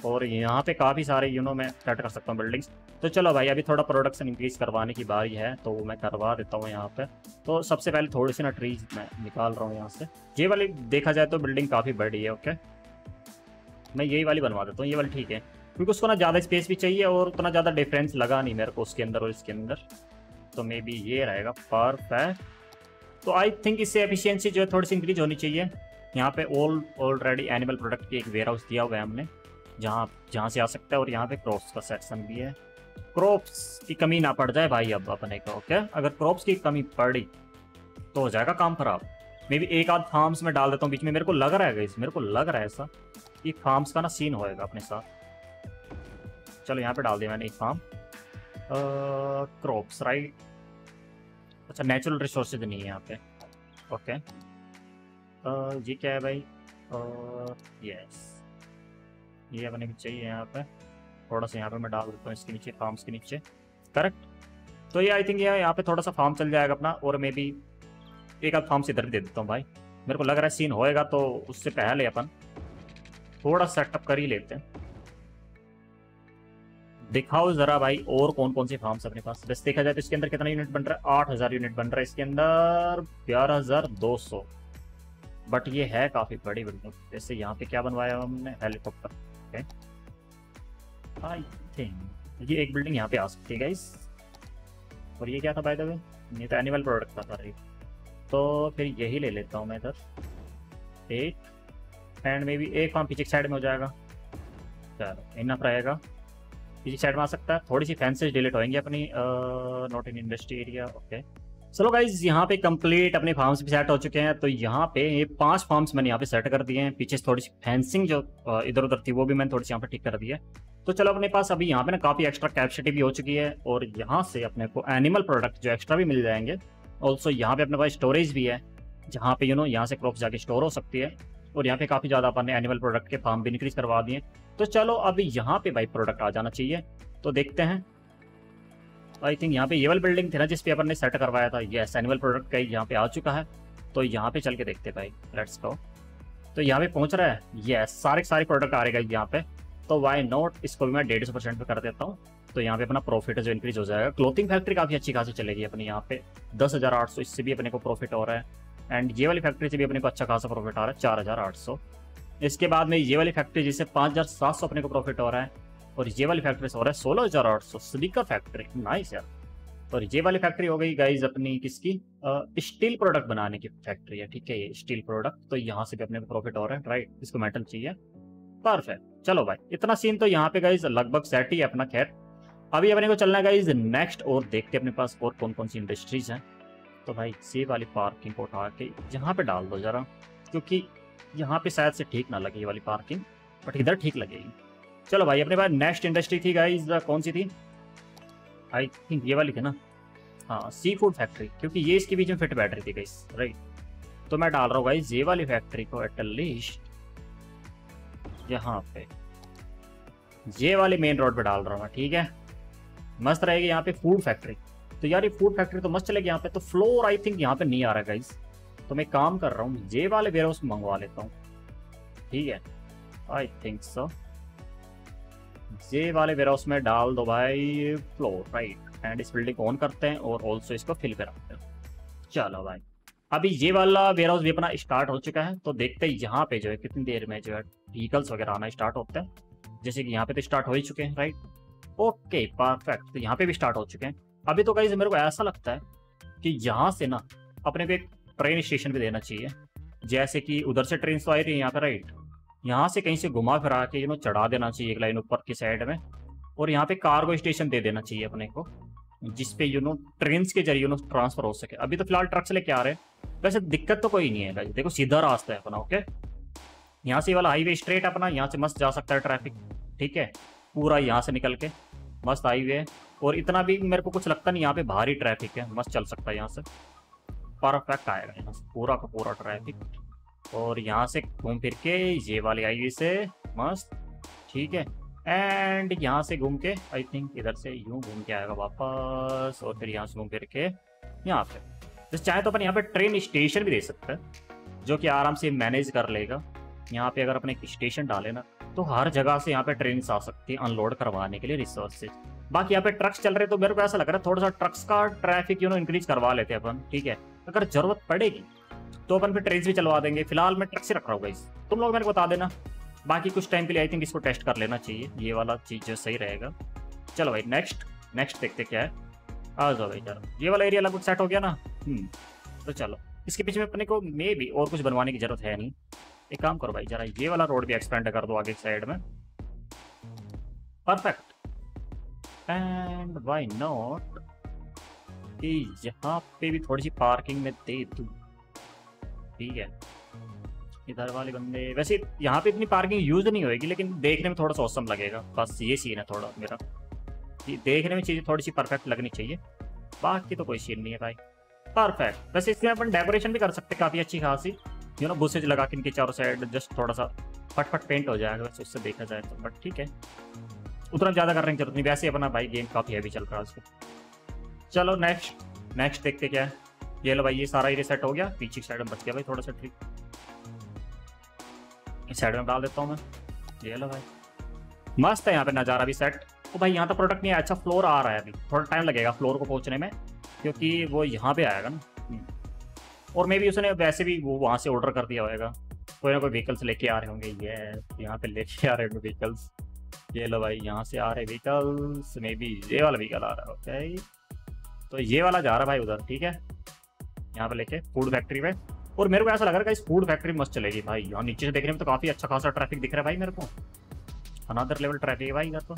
और यहाँ पे काफ़ी सारे यू नो मैं सेट कर सकता हूँ बिल्डिंग्स तो चलो भाई, अभी थोड़ा प्रोडक्शन इंक्रीज करवाने की बारी है तो मैं करवा देता हूँ यहाँ पे। तो सबसे पहले थोड़ी सी ना ट्रीज मैं निकाल रहा हूँ यहाँ से। ये वाली देखा जाए तो बिल्डिंग काफ़ी बड़ी है ओके मैं यही वाली बनवा देता हूँ, ये वाली ठीक है। क्योंकि उसको ना ज़्यादा स्पेस भी चाहिए और उतना ज़्यादा डिफरेंस लगा नहीं मेरे को उसके अंदर और इसके अंदर। तो मे बी ये रहेगा परफेक्ट तो आई थिंक इससे एफिशिएंसी जो है थोड़ी सी इंक्रीज होनी चाहिए। यहाँ पे ऑल ऑलरेडी एनिमल प्रोडक्ट की एक वेयर हाउस दिया हुआ है हमने। जहाँ जहाँ से आ सकता है और यहाँ पे क्रॉप्स का सेक्शन भी है। क्रॉप्स की कमी ना पड़ जाए भाई अब अपने को ओके अगर क्रॉप्स की कमी पड़ी तो हो जाएगा काम खराब। मे बी एक आध फार्म्स में डाल देता हूँ, बीच में मेरे को लग रहा है इस मेरे को लग रहा है ऐसा कि फार्म्स का ना सीन होएगा अपने साथ। चलो यहाँ पे डाल दिया मैंने एक फार्म क्रॉप्स राइट अच्छा नेचुरल रिसोर्सेज नहीं है यहाँ पे ओके ये क्या है भाई? यस ये अपने को चाहिए यहाँ पे। थोड़ा सा यहाँ पे मैं डाल देता हूँ इसके नीचे फार्म्स के नीचे। करेक्ट तो ये आई थिंक ये यहाँ पे थोड़ा सा फार्म चल जाएगा अपना, और मे बी एक आध फार्म इधर भी दे देता हूँ भाई। मेरे को लग रहा है सीन होएगा तो उससे पहले अपन थोड़ा सेटअप कर ही लेते हैं। दिखाओ जरा भाई, और कौन कौन से फार्म्स अपने पास? बस देखा जाए तो इसके अंदर कितना यूनिट बन रहा है? आठ हज़ार यूनिट बन रहा है इसके अंदर, ग्यारह हज़ार दो सौ। बट ये है काफ़ी बड़ी बिल्डिंग जैसे यहाँ पे क्या बनवाया हमने? हेलीकॉप्टर आई थिंक ये एक बिल्डिंग यहाँ पे आ सकती है गाइस और ये क्या था बाय द वे ये तो एनिमल प्रोडक्ट था सॉरी तो फिर यही ले लेता हूँ मैं इधर. एक एंड मे बी एक फार्म पीछे साइड में हो जाएगा. चलो इनफ रहेगा. पीछे साइड में आ सकता है. थोड़ी सी फैंसेज डिलीट होंगी अपनी not in industry area okay चलो गाइज़ यहाँ पे कंप्लीट अपने फार्म्स भी सेट हो चुके हैं तो यहाँ पे ये पाँच फार्म्स मैंने यहाँ पे सेट कर दिए हैं। पीछे थोड़ी सी फेंसिंग जो इधर उधर थी, वो भी मैंने थोड़ी सी यहाँ पे ठीक कर दी है। तो चलो अपने पास अभी यहाँ पे ना काफ़ी एक्स्ट्रा कैपेसिटी भी हो चुकी है, और यहाँ से अपने को एनिमल प्रोडक्ट जो एक्स्ट्रा भी मिल जाएँगे। ऑल्सो यहाँ पे अपने पास स्टोरेज भी है, जहाँ पे यू नो यहाँ से क्रॉप्स जाके स्टोर हो सकती है, और यहाँ पे काफ़ी ज़्यादा अपन एनिमल प्रोडक्ट के फार्म भी इंक्रीज करवा दिए। तो चलो अभी यहाँ पे भाई प्रोडक्ट आ जाना चाहिए। तो देखते हैं आई थिंक यहाँ पे ये वाली बिल्डिंग थी ना जिस पे अपन ने सेट करवाया था ये एनिमल प्रोडक्ट का यहाँ पे आ चुका है। तो यहाँ पे चल के देखते भाई लेट्स गो तो यहाँ पे पहुँच रहा है ये सारे सारे प्रोडक्ट आ रहे यहाँ पे। तो वाई नॉट इसको भी मैं डेढ़ सौ परसेंट पे कर देता हूँ। तो यहाँ पे अपना प्रॉफिट जो इंक्रीज हो जाएगा। क्लोथिंग फैक्ट्री काफ़ी अच्छी खासी चलेगी अपनी यहाँ पे। दस हज़ार आठ सौ, इससे भी अपने को प्रॉफिट हो रहा है। एंड ये वाली फैक्ट्री से भी अपने को अच्छा खासा प्रॉफिट आ रहा है, चार हज़ार आठ सौ। इसके बाद में ये वाली फैक्ट्री जिससे पाँच हज़ार सात सौ अपने को प्रॉफिट हो रहा है। और ये वाली फैक्ट्री से हो रहा है सोलह हज़ार आठ सौ स्लीकर फैक्ट्री नाइस यार। और ये वाली फैक्ट्री हो गई गाइज़ अपनी किसकी? स्टील प्रोडक्ट बनाने की फैक्ट्री है, ठीक है ये स्टील प्रोडक्ट तो यहाँ से भी अपने प्रॉफिट हो रहा है राइट इसको मेटल चाहिए। परफेक्ट चलो भाई, इतना सीन तो यहाँ पे गाइज़ लगभग सेट ही है अपना, खैर। अभी अपने को चलना है गाइज़ नेक्स्ट और देखते अपने पास और कौन कौन सी इंडस्ट्रीज़ हैं। तो भाई से वाली पार्किंग को उठा के यहाँ पे डाल दो जरा, क्योंकि यहाँ पे शायद से ठीक ना लगे ये वाली पार्किंग बट इधर ठीक लगेगी। चलो भाई, अपने पास नेक्स्ट इंडस्ट्री थी गाइज़ कौन सी थी? आई थिंक ये वाली थी ना। हाँ सी फ़ूड फैक्ट्री क्योंकि ये इसके बीच में फिट बैठ रही थी गाइस राइट तो मैं डाल रहा हूँ गाइस ये वाली फैक्ट्री को एटलीस्ट यहाँ पे, ये वाली मेन रोड पे डाल रहा हूँ ठीक है? मस्त रहेगी यहाँ पे फ़ूड फैक्ट्री तो यार ये फ़ूड फैक्ट्री तो मस्त चलेगी यहाँ पे तो फ्लोर आई थिंक यहाँ पे नहीं आ रहा गाइस तो मैं काम कर रहा हूँ, ये वाले वेयर हाउस मंगवा लेता हूँ, ठीक है? आई थिंक सो ये वाले वेयर हाउस में डाल दो भाई फ्लोर राइट एंड इस बिल्डिंग को ऑन करते हैं और ऑल्सो इसको फिल कराते हैं। चलो भाई। अभी ये वाला वेयर हाउस भी अपना स्टार्ट हो चुका है तो देखते हैं यहाँ पे जो है कितनी देर में जो है व्हीकल्स वगैरह आना स्टार्ट होते हैं। जैसे कि यहाँ पे तो स्टार्ट हो ही चुके हैं राइट ओके परफेक्ट तो यहाँ पे भी स्टार्ट हो चुके हैं। अभी तो कहीं मेरे को ऐसा लगता है कि यहाँ से ना अपने को एक ट्रेन स्टेशन भी देना चाहिए। जैसे कि उधर से ट्रेन तो आई है यहाँ पे राइट यहाँ से कहीं से घुमा फिरा के यू नो चढ़ा देना चाहिए एक लाइन ऊपर की साइड में और यहाँ पे कार्गो स्टेशन दे देना चाहिए अपने को जिसपे यू नो ट्रेन के ज़रिए यू नो ट्रांसफ़र हो सके। अभी तो फ़िलहाल ट्रक से लेके आ रहे हैं। वैसे दिक्कत तो कोई नहीं है देखो, सीधा रास्ता है अपना ओके यहाँ से वाला हाईवे स्ट्रेट अपना, यहाँ से मस्त जा सकता है ट्रैफ़िक ठीक है? पूरा यहाँ से निकल के, मस्त हाईवे है। और इतना भी मेरे को कुछ लगता नहीं, यहाँ पे भारी ट्रैफ़िक है। मस्त चल सकता है यहाँ से। परफेक्ट आएगा यहाँ से, पूरा का पूरा ट्रैफ़िक और यहाँ से घूम फिर के ये वाले हाईवे से मस्त, ठीक है। एंड यहाँ से घूम के आई थिंक इधर से यूँ घूम के आएगा वापस और फिर यहाँ से घूम फिर के यहाँ पे। जैसे चाहे तो अपन यहाँ पे ट्रेन स्टेशन भी दे सकते हैं, जो कि आराम से मैनेज कर लेगा। यहाँ पे अगर अपने एक स्टेशन डाले ना तो हर जगह से यहाँ पे ट्रेन आ सकती है अनलोड करवाने के लिए रिसोर्सेज बाकी यहाँ पे ट्रक्स चल रहे तो मेरे को ऐसा लग रहा है थोड़ा सा ट्रक्स का ट्रैफ़िक यू नो इंक्रीज करवा लेते हैं अपन, ठीक है। अगर ज़रूरत पड़ेगी तो अपन फिर ट्रेन भी चलवा देंगे। फ़िलहाल मैं ट्रक से रख रहा हूँ गाइस तुम लोग मेरे को बता देना। बाकी कुछ टाइम के लिए आई थिंक इसको टेस्ट कर लेना चाहिए। ये वाला चीज़ जो सही रहेगा। चलो भाई नेक्स्ट नेक्स्ट देखते क्या है। आ जाओ भाई चलो। ये वाला एरिया लगभग सेट हो गया ना? हम्म। तो चलो। इसके पीछे में अपने को मे भी और कुछ बनवाने की ज़रूरत है नहीं। एक काम करो भाई जरा ये वाला रोड भी एक्सपेंड कर दो आगे साइड में। परफेक्ट एंड वाई नॉट यहाँ पे भी थोड़ी सी पार्किंग में दे दू। ठीक है। इधर वाले बंदे, वैसे यहाँ पे इतनी पार्किंग यूज़ नहीं होगी लेकिन देखने में थोड़ा सा औसम लगेगा। बस ये सीन है थोड़ा मेरा। देखने में चीज़ें थोड़ी सी परफेक्ट लगनी चाहिए। बाकी तो कोई सीन नहीं है भाई। परफेक्ट वैसे इसमें अपन डेकोरेशन भी कर सकते हैं काफ़ी अच्छी खासी। यू नो बुसेज लगा के इनके चारों साइड जस्ट थोड़ा सा फटफट पेंट हो जाएगा, वैसे उससे देखा जाए तो। बट ठीक है। उतना ज़्यादा करने की ज़रूरत नहीं। वैसे अपना भाई गेम काफ़ी हैवी चल रहा है उसको चलो नेक्स्ट नेक्स्ट देखते क्या है। ये लो भाई, ये सारा एरिया सेट हो गया। पीछे साइड में बच गया भाई थोड़ा सा ट्री इस साइड में डाल देता हूँ मैं। ये लो भाई। मस्त है यहाँ पे नज़ारा भी सेट तो भाई, यहाँ तो प्रोडक्ट नहीं है अच्छा फ्लोर आ रहा है अभी। थोड़ा टाइम लगेगा फ्लोर को पहुँचने में, क्योंकि वो यहाँ पे आएगा ना। हम्म। और मे भी उसने वैसे भी वो वहाँ से ऑर्डर कर दिया होगा कोई ना कोई व्हीकल्स लेके आ रहे होंगे। ये यहाँ पे लेके आ रहे होंगे व्हीकल्स ये लो भाई, यहाँ से आ रहे व्हीकल्स मे बी ये वाला व्हीकल आ रहा है। ओके तो ये वाला जा रहा है भाई उधर, ठीक है? यहाँ पे लेके फ़ूड फैक्ट्री पे और मेरे को ऐसा लग रहा है इस फ़ूड फैक्ट्री मस्त चलेगी भाई। यहाँ नीचे से देखने में तो काफ़ी अच्छा खासा ट्रैफ़िक दिख रहा है भाई मेरे को। अनादर लेवल ट्रैफ़िक है भाई इधर तो।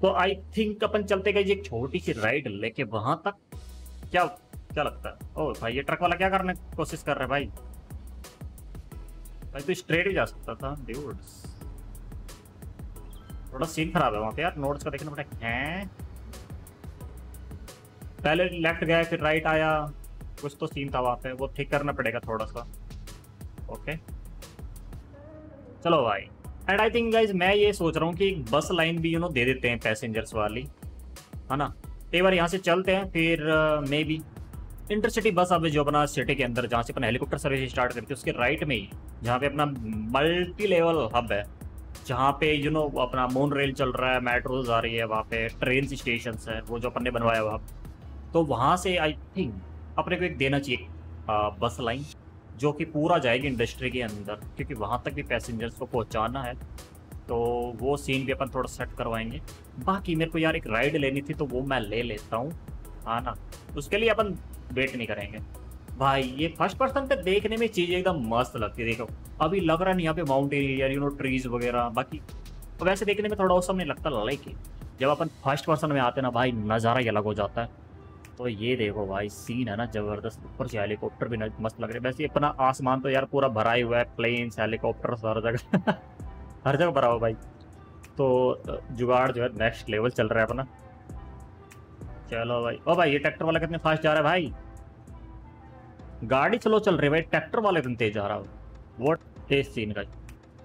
तो आई थिंक अपन चलते गए एक छोटी सी राइड लेके वहाँ तक। क्या क्या लगता है? ओ भाई, ये ट्रक वाला क्या करने की कोशिश कर रहा है भाई? भाई तो स्ट्रेट ही जा सकता था थोड़ा सीन खराब है वहाँ पे यार नोट्स का देखना पड़ेगा। पहले लेफ़्ट गया, फिर राइट आया। कुछ तो सीन था वहाँ पे, वो ठीक करना पड़ेगा थोड़ा सा। ओके चलो भाई। एंड आई थिंक गाइज़ मैं ये सोच रहा हूँ कि बस लाइन भी यू नो दे देते हैं पैसेंजर्स वाली। है ना? एक बार यहाँ से चलते हैं, फिर मे बी इंटरसिटी बस अब जो अपना सिटी के अंदर, जहाँ से अपना हेलीकॉप्टर सर्विस स्टार्ट करती है उसके राइट में ही, जहाँ पे अपना मल्टी लेवल हब है, जहाँ पे यू नो अपना मोन रेल चल रहा है मेट्रोज आ रही है, वहाँ पे ट्रेन स्टेशन है, वो जो अपन ने बनवाया वहाँ तो वहाँ से आई थिंक अपने को एक देना चाहिए बस लाइन, जो कि पूरा जाएगी इंडस्ट्री के अंदर, क्योंकि वहाँ तक भी पैसेंजर्स को पहुँचाना है। तो वो सीन भी अपन थोड़ा सेट करवाएँगे। बाकी मेरे को यार एक राइड लेनी थी तो वो मैं ले लेता हूँ। हाँ ना, उसके लिए अपन वेट नहीं करेंगे। भाई, ये फ़र्स्ट पर्सन पे देखने में चीज़ एकदम मस्त लगती है, देखो। अभी लग रहा नहीं यहाँ पे mountain area you know trees वगैरह, बाकी वैसे देखने में थोड़ा औसम नहीं लगता लाइक जब अपन फ़र्स्ट पर्सन में आते ना, भाई, नज़ारा ही अलग हो जाता है। तो ये देखो भाई सीन है ना ज़बरदस्त। ऊपर से हेलीकॉप्टर भी मस्त लग रहे। हैं वैसे अपना आसमान तो यार पूरा भरा ही हुआ है प्लेन्स हेलीकॉप्टर हर जगह। हर जगह भरा हुआ भाई। तो जुगाड़ जो है नेक्स्ट लेवल चल रहा है अपना। चलो भाई। ओ भाई, ये ट्रैक्टर वाला कितने फास्ट जा रहा है भाई? गाड़ी चलो चल रही है भाई ट्रैक्टर वाला इतने तेज जा रहा है? वो तेज सीन का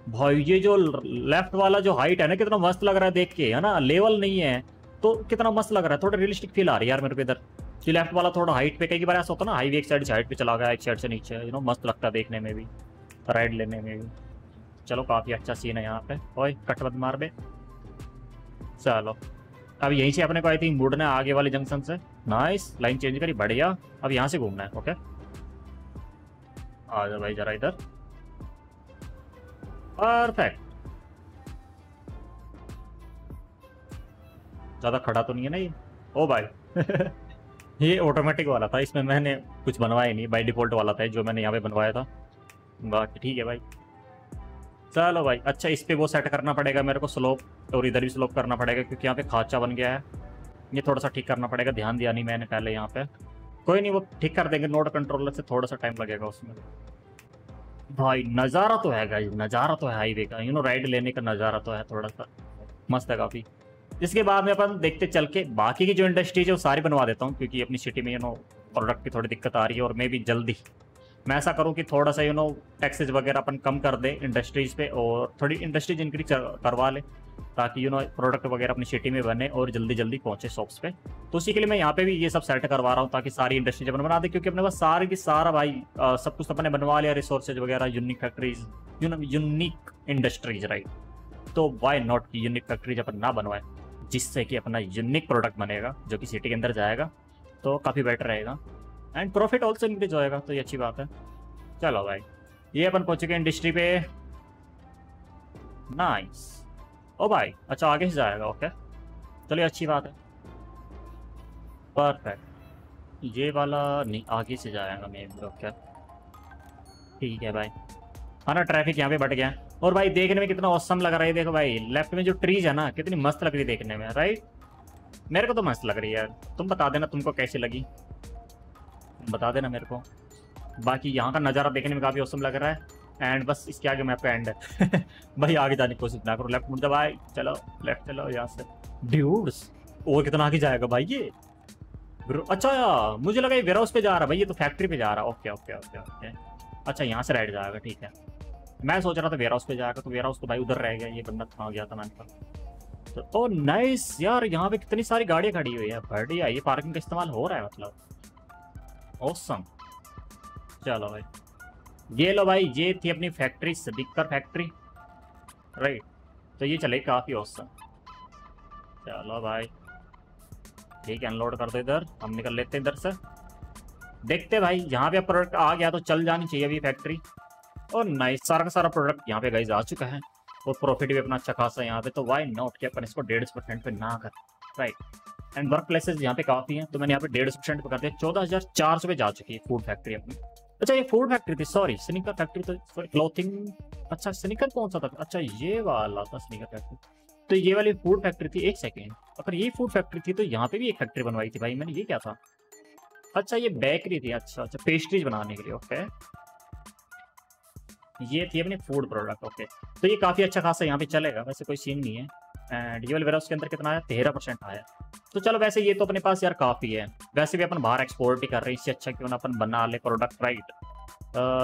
भाई, ये जो लेफ़्ट वाला जो हाइट है ना, कितना मस्त लग रहा है देख के, है ना? लेवल नहीं है। तो कितना मस्त लग रहा है, थोड़ा रियलिस्टिक फील आ रही है यार मेरे को इधर। कि लेफ़्ट वाला थोड़ा हाइट पे कई बार ऐसा होता ना हाईवे एक साइड से हाइट पे चला गया, एक साइड से नीचे यू नो मस्त लगता है देखने में भी राइड लेने में भी। चलो, काफ़ी अच्छा सीन है यहाँ पे। ओए, कट मत मार बे। चलो। अब यहीं से अपने को आई थिंक मुड़ना है आगे वाले जंक्शन से। नाइस लाइन चेंज करी, बढ़िया। अब यहाँ से घूमना है ओके आ जाओ भाई, जरा इधर। परफेक्ट ज़्यादा खड़ा तो नहीं है ना ये? ओ भाई। ये ऑटोमेटिक वाला था, इसमें मैंने कुछ बनवाया नहीं बाई डिफ़ॉल्ट वाला था जो मैंने यहाँ पे बनवाया था। बाकी ठीक है भाई। चलो भाई अच्छा इस पर वो सेट करना पड़ेगा मेरे को स्लोप और इधर भी स्लोप करना पड़ेगा, क्योंकि यहाँ पे खाचा बन गया है। ये थोड़ा सा ठीक करना पड़ेगा, ध्यान दिया नहीं मैंने पहले यहाँ पे। कोई नहीं, वो ठीक कर देंगे नोट कंट्रोलर से थोड़ा सा टाइम लगेगा उसमें। भाई, नज़ारा तो है नज़ारा तो है हाईवे का यू नो राइड लेने का नज़ारा तो है थोड़ा सा। मस्त है काफ़ी। इसके बाद में अपन देखते चल के बाकी की जो इंडस्ट्रीज़ है वो सारी बनवा देता हूँ क्योंकि अपनी सिटी में यू नो प्रोडक्ट की थोड़ी दिक्कत आ रही है और मे भी जल्दी। मैं ऐसा करूँ कि थोड़ा सा यू नो टैक्सेज वगैरह अपन कम कर दें इंडस्ट्रीज़ पे और थोड़ी इंडस्ट्रीज़ इंक्रीज करवा लें ताकि यू नो प्रोडक्ट वगैरह अपनी सिटी में बने और जल्दी जल्दी पहुँचे शॉप्स पे। तो उसी के लिए मैं यहाँ पे भी ये सब सेट करवा रहा हूँ ताकि सारी इंडस्ट्रीज़ अपन बना दे क्योंकि अपने पास सारे की सारा भाई आ, सब कुछ अपने बनवा लिया रिसोर्सेज वगैरह unique factories unique industries right तो वाई नॉट की यूनिक फैक्ट्रीज अपन ना बनवाए? जिससे कि अपना यूनिक प्रोडक्ट बनेगा, जो कि सिटी के अंदर जाएगा तो काफ़ी बेटर रहेगा। एंड प्रॉफिट ऑल्सो इंक्रीज होएगा तो ये अच्छी बात है। चलो भाई, ये अपन पहुँच चुके हैं इंडस्ट्री पे। नाइस ओ भाई अच्छा आगे से जाएगा ओके चलिए, अच्छी बात है। परफेक्ट ये वाला नहीं, आगे से जाएगा मे ओके ठीक है भाई। हाँ ना ट्रैफ़िक यहाँ पे बढ़ गया। और भाई देखने में कितना औसम लग रहा है, देखो भाई लेफ़्ट में जो ट्रीज है ना, कितनी मस्त लग रही है देखने में राइट मेरे को तो मस्त लग रही है यार। तुम बता देना तुमको कैसी लगी। बता देना मेरे को। बाकी यहाँ का नज़ारा देखने में काफ़ी औसम लग रहा है। एंड बस इसके आगे का एंड है। भाई आगे जाने की कोशिश ना करो। लेफ़्ट मुड़ भाई। चलो लेफ़्ट चलो यहाँ से। ड्यूड्स और कितना आगे जाएगा भाई ये? अच्छा मुझे लगा ये वेयर हाउस पे जा रहा है भाई। ये तो फैक्ट्री पे जा रहा है। ओके ओके ओके ओके अच्छा यहाँ से राइट जाएगा। ठीक है। मैं सोच रहा था वेयर हाउस पे जाएगा तो वेयर हाउस तो भाई उधर रह गया, ये बंदा कहाँ गया था मैंने कहा तो ओ नाइस यार, यहाँ पे कितनी सारी गाड़ियाँ खड़ी हुई है, बढ़िया, ये पार्किंग का इस्तेमाल हो रहा है मतलब। ओसम चलो भाई। ये लो भाई, ये थी अपनी फैक्ट्री सदिकर फैक्ट्री राइट तो ये चले, काफ़ी औसम चलो भाई। ठीक है अनलोड कर दो इधर। हम निकल लेते हैं इधर से। देखते भाई, यहाँ पे प्रोडक्ट आ गया तो चल जानी चाहिए अभी फैक्ट्री और नाइस सारा का सारा प्रोडक्ट यहाँ पे गाइज़ आ चुका है। और प्रॉफिट भी अपना अच्छा खासा यहाँ पे तो वाई नॉट कि अपन इसको डेढ़ परसेंट पे ना कर राइट एंड वर्क प्लेसेस यहाँ पे काफ़ी हैं तो मैंने यहाँ पे डेढ़ सौ परसेंट पे कर दिया चौदह हज़ार चार सौ पे जा चुकी है फ़ूड फैक्ट्री अपनी। अच्छा ये फ़ूड फैक्ट्री थी सॉरी स्निकर फैक्ट्री तो सॉरी क्लॉथिंग अच्छा स्निकर कौन सा था? अच्छा ये वाला था स्निकर फैक्ट्री तो ये वाली फ़ूड फैक्ट्री थी, एक सेकेंड अगर ये फ़ूड फैक्ट्री थी तो यहाँ पे भी एक फैक्ट्री बनवाई थी भाई मैंने, ये क्या था? अच्छा ये बेकरी थी अच्छा अच्छा पेस्ट्रीज बनाने के लिए ओके ये थी अपनी फ़ूड प्रोडक्ट ओके तो ये काफ़ी अच्छा खासा यहाँ पे चलेगा, वैसे कोई सीन नहीं है। एंड ये वाले के अंदर कितना आया? तेरह परसेंट आया। तो चलो वैसे ये तो अपने पास यार काफ़ी है। वैसे भी अपन बाहर एक्सपोर्ट ही कर रहे हैं, इससे अच्छा क्यों ना अपन बना ले प्रोडक्ट राइट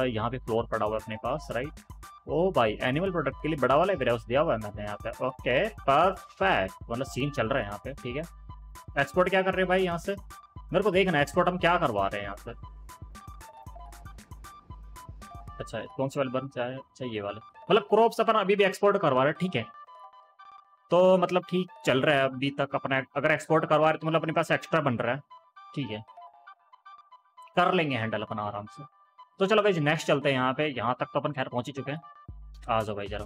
यहाँ पे फ्लोर पड़ा हुआ है अपने पास राइट ओ भाई एनिमल प्रोडक्ट के लिए बड़ा वाला वेयर दिया हुआ है मैंने यहाँ पे। ओके परफेक्ट मतलब सीन चल रहा है यहाँ पे, ठीक है। एक्सपोर्ट क्या कर रहे हैं भाई यहाँ से? मेरे को देखना एक्सपोर्ट हम क्या करवा रहे हैं यहाँ से अच्छा कौन से वाले बन चाहे अच्छा ये वाले। मतलब क्रॉप्स अपन अभी भी एक्सपोर्ट करवा रहे हैं, ठीक है? तो मतलब ठीक चल रहा है अभी तक अपना, अगर एक्सपोर्ट करवा रहे तो मतलब अपने पास एक्स्ट्रा बन रहा है, ठीक है? कर लेंगे हैंडल अपन आराम से। तो चलो भाई नेक्स्ट चलते हैं यहाँ पे। यहाँ तक तो अपन खैर पहुँच ही चुके हैं। आ जाओ भाई, जरा।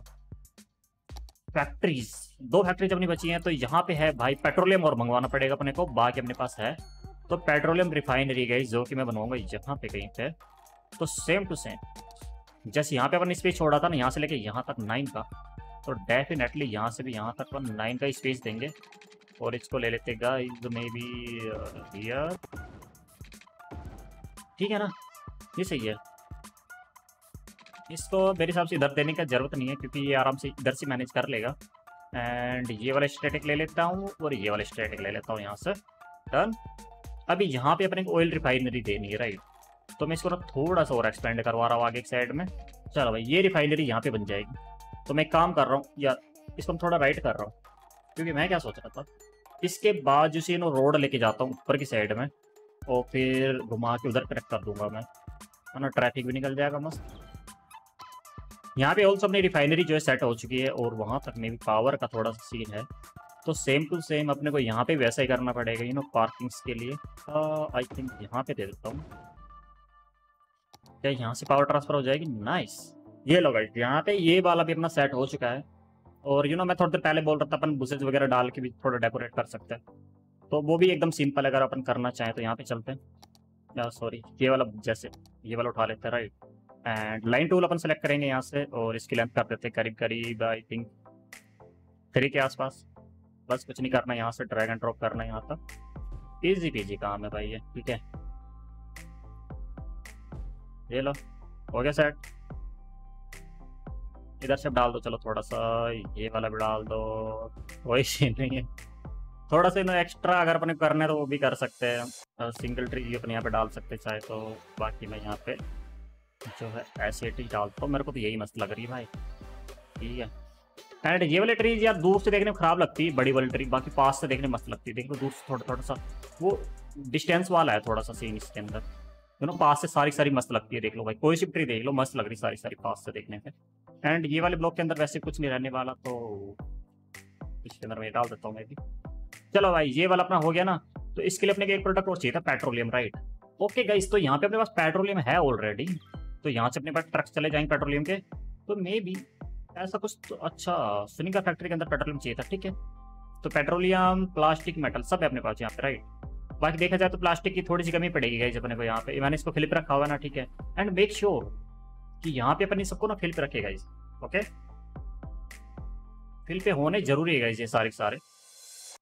फैक्ट्रीज दो फैक्ट्रीज अपनी बची हैं तो यहाँ पे है भाई पेट्रोलियम और मंगवाना पड़ेगा अपने को। बाकी अपने पास है। तो पेट्रोलियम रिफाइनरी गई जो कि मैं बनवाऊँगा यहाँ पे कहीं पे। तो सेम टू सेम जैसे यहाँ पे अपन स्पेस छोड़ा था ना, यहाँ से लेके यहाँ तक नाइन का तो डेफिनेटली यहाँ से भी यहाँ तक अपन नाइन का स्पेस देंगे। और इसको ले लेते गाइस मे बी हियर ठीक है ना? ये सही है। इसको मेरे हिसाब से इधर देने का ज़रूरत नहीं है, क्योंकि ये आराम से इधर से मैनेज कर लेगा। एंड ये वाला स्टेटिक ले लेता हूँ, और ये वाला स्टेटिक ले लेता हूँ यहाँ से। डन अभी यहाँ पे अपने ऑयल रिफाइनरी देनी है राइट तो मैं इसको ना थोड़ा सा और एक्सपेंड करवा रहा हूँ आगे एक साइड में। चलो भाई, ये रिफाइनरी यहाँ पे बन जाएगी। तो मैं काम कर रहा हूँ, या इसको मैं थोड़ा राइट कर रहा हूँ, क्योंकि मैं क्या सोच रहा था, इसके बाद जो सी रोड लेके जाता हूँ ऊपर की साइड में, और फिर घुमा के उधर कनेक्ट कर दूँगा मैं। है ना ट्रैफ़िक भी निकल जाएगा मस्त। यहाँ पे ऑल्सो अपनी रिफाइनरी जो है सेट हो चुकी है, और वहाँ तक में भी पावर का थोड़ा सा सीन है। तो सेम टू सेम अपने को यहाँ पे वैसा ही करना पड़ेगा यू नो पार्किंग्स के लिए। आई थिंक यहाँ पे दे देता हूँ। क्या यहाँ से पावर ट्रांसफ़र हो जाएगी? नाइस ये लो गाइस यहाँ पे ये वाला भी अपना सेट हो चुका है। और यू नो मैं थोड़ी देर पहले बोल रहा था, अपन बुसेज वगैरह डाल के भी थोड़ा डेकोरेट कर सकते हैं। तो वो भी एकदम सिंपल अगर अपन करना चाहें तो यहाँ पे चलते हैं। सॉरी ये वाला जैसे, ये वाला उठा लेते हैं राइट एंड लाइन टूल अपन सेलेक्ट करेंगे यहाँ से, और इसकी लेंथ कर देते हैं, करीब करीब आई थिंक थ्री के आसपास। बस कुछ नहीं करना, यहाँ से ड्रैग एंड ड्रॉप करना यहाँ तक। इजी पीजी काम है भाई ये, ठीक है? ये लो, हो गया सेट इधर से डाल दो, चलो थोड़ा सा, ये वाला भी डाल दो वही सीन नहीं है। थोड़ा सा एक्स्ट्रा अगर अपने करने तो वो भी कर सकते हैं। सिंगल ट्री भी अपने यहाँ पे डाल सकते चाहे तो बाकी मैं यहाँ पे जो है, ऐसे ट्री डालता हूँ। मेरे को तो यही मस्त लग रही है भाई। ठीक है। एंड ये वाली ट्रीज यार दूर से देखने में खराब लगती है, बड़ी वाली ट्री बाकी पास से देखने मस्त लगती है। देखो दूर से थोड़ा थोड़ा सा, वो डिस्टेंस वाला है थोड़ा सा सीन इसके अंदर। यू नो पास से सारी सारी मस्त लगती है, देख लो भाई। कोई सी ट्री देख लो, मस्त लग रही सारी सारी पास से देखने पे एंड ये वाले ब्लॉक के अंदर वैसे कुछ नहीं रहने वाला तो इसके अंदर मैं डाल देता हूँ मैं भी चलो भाई, ये वाला अपना हो गया ना तो इसके लिए अपने एक प्रोडक्ट और चाहिए था पेट्रोलियम राइट ओके गाइस तो यहाँ पे अपने पास पेट्रोलियम है ऑलरेडी तो यहाँ से अपने पास ट्रक चले जाएँगे पेट्रोलियम के। तो मे बी ऐसा कुछ तो अच्छा सुनिका फैक्ट्री के अंदर पेट्रोलियम चाहिए था, ठीक है? तो पेट्रोलियम प्लास्टिक मेटल सब है अपने पास यहाँ पे राइट बाकी देखा जाए तो प्लास्टिक की थोड़ी सी कमी पड़ेगी गाइज़ अपने को यहाँ पे। मैंने इसको फिलिप रखा हुआ ना ठीक है? एंड मेक श्योर कि यहाँ पे अपने सबको ना फिल पे रखेगा गाइज़ ओके फिल पे होने ज़रूरी है गाइज़ ये सारे सारे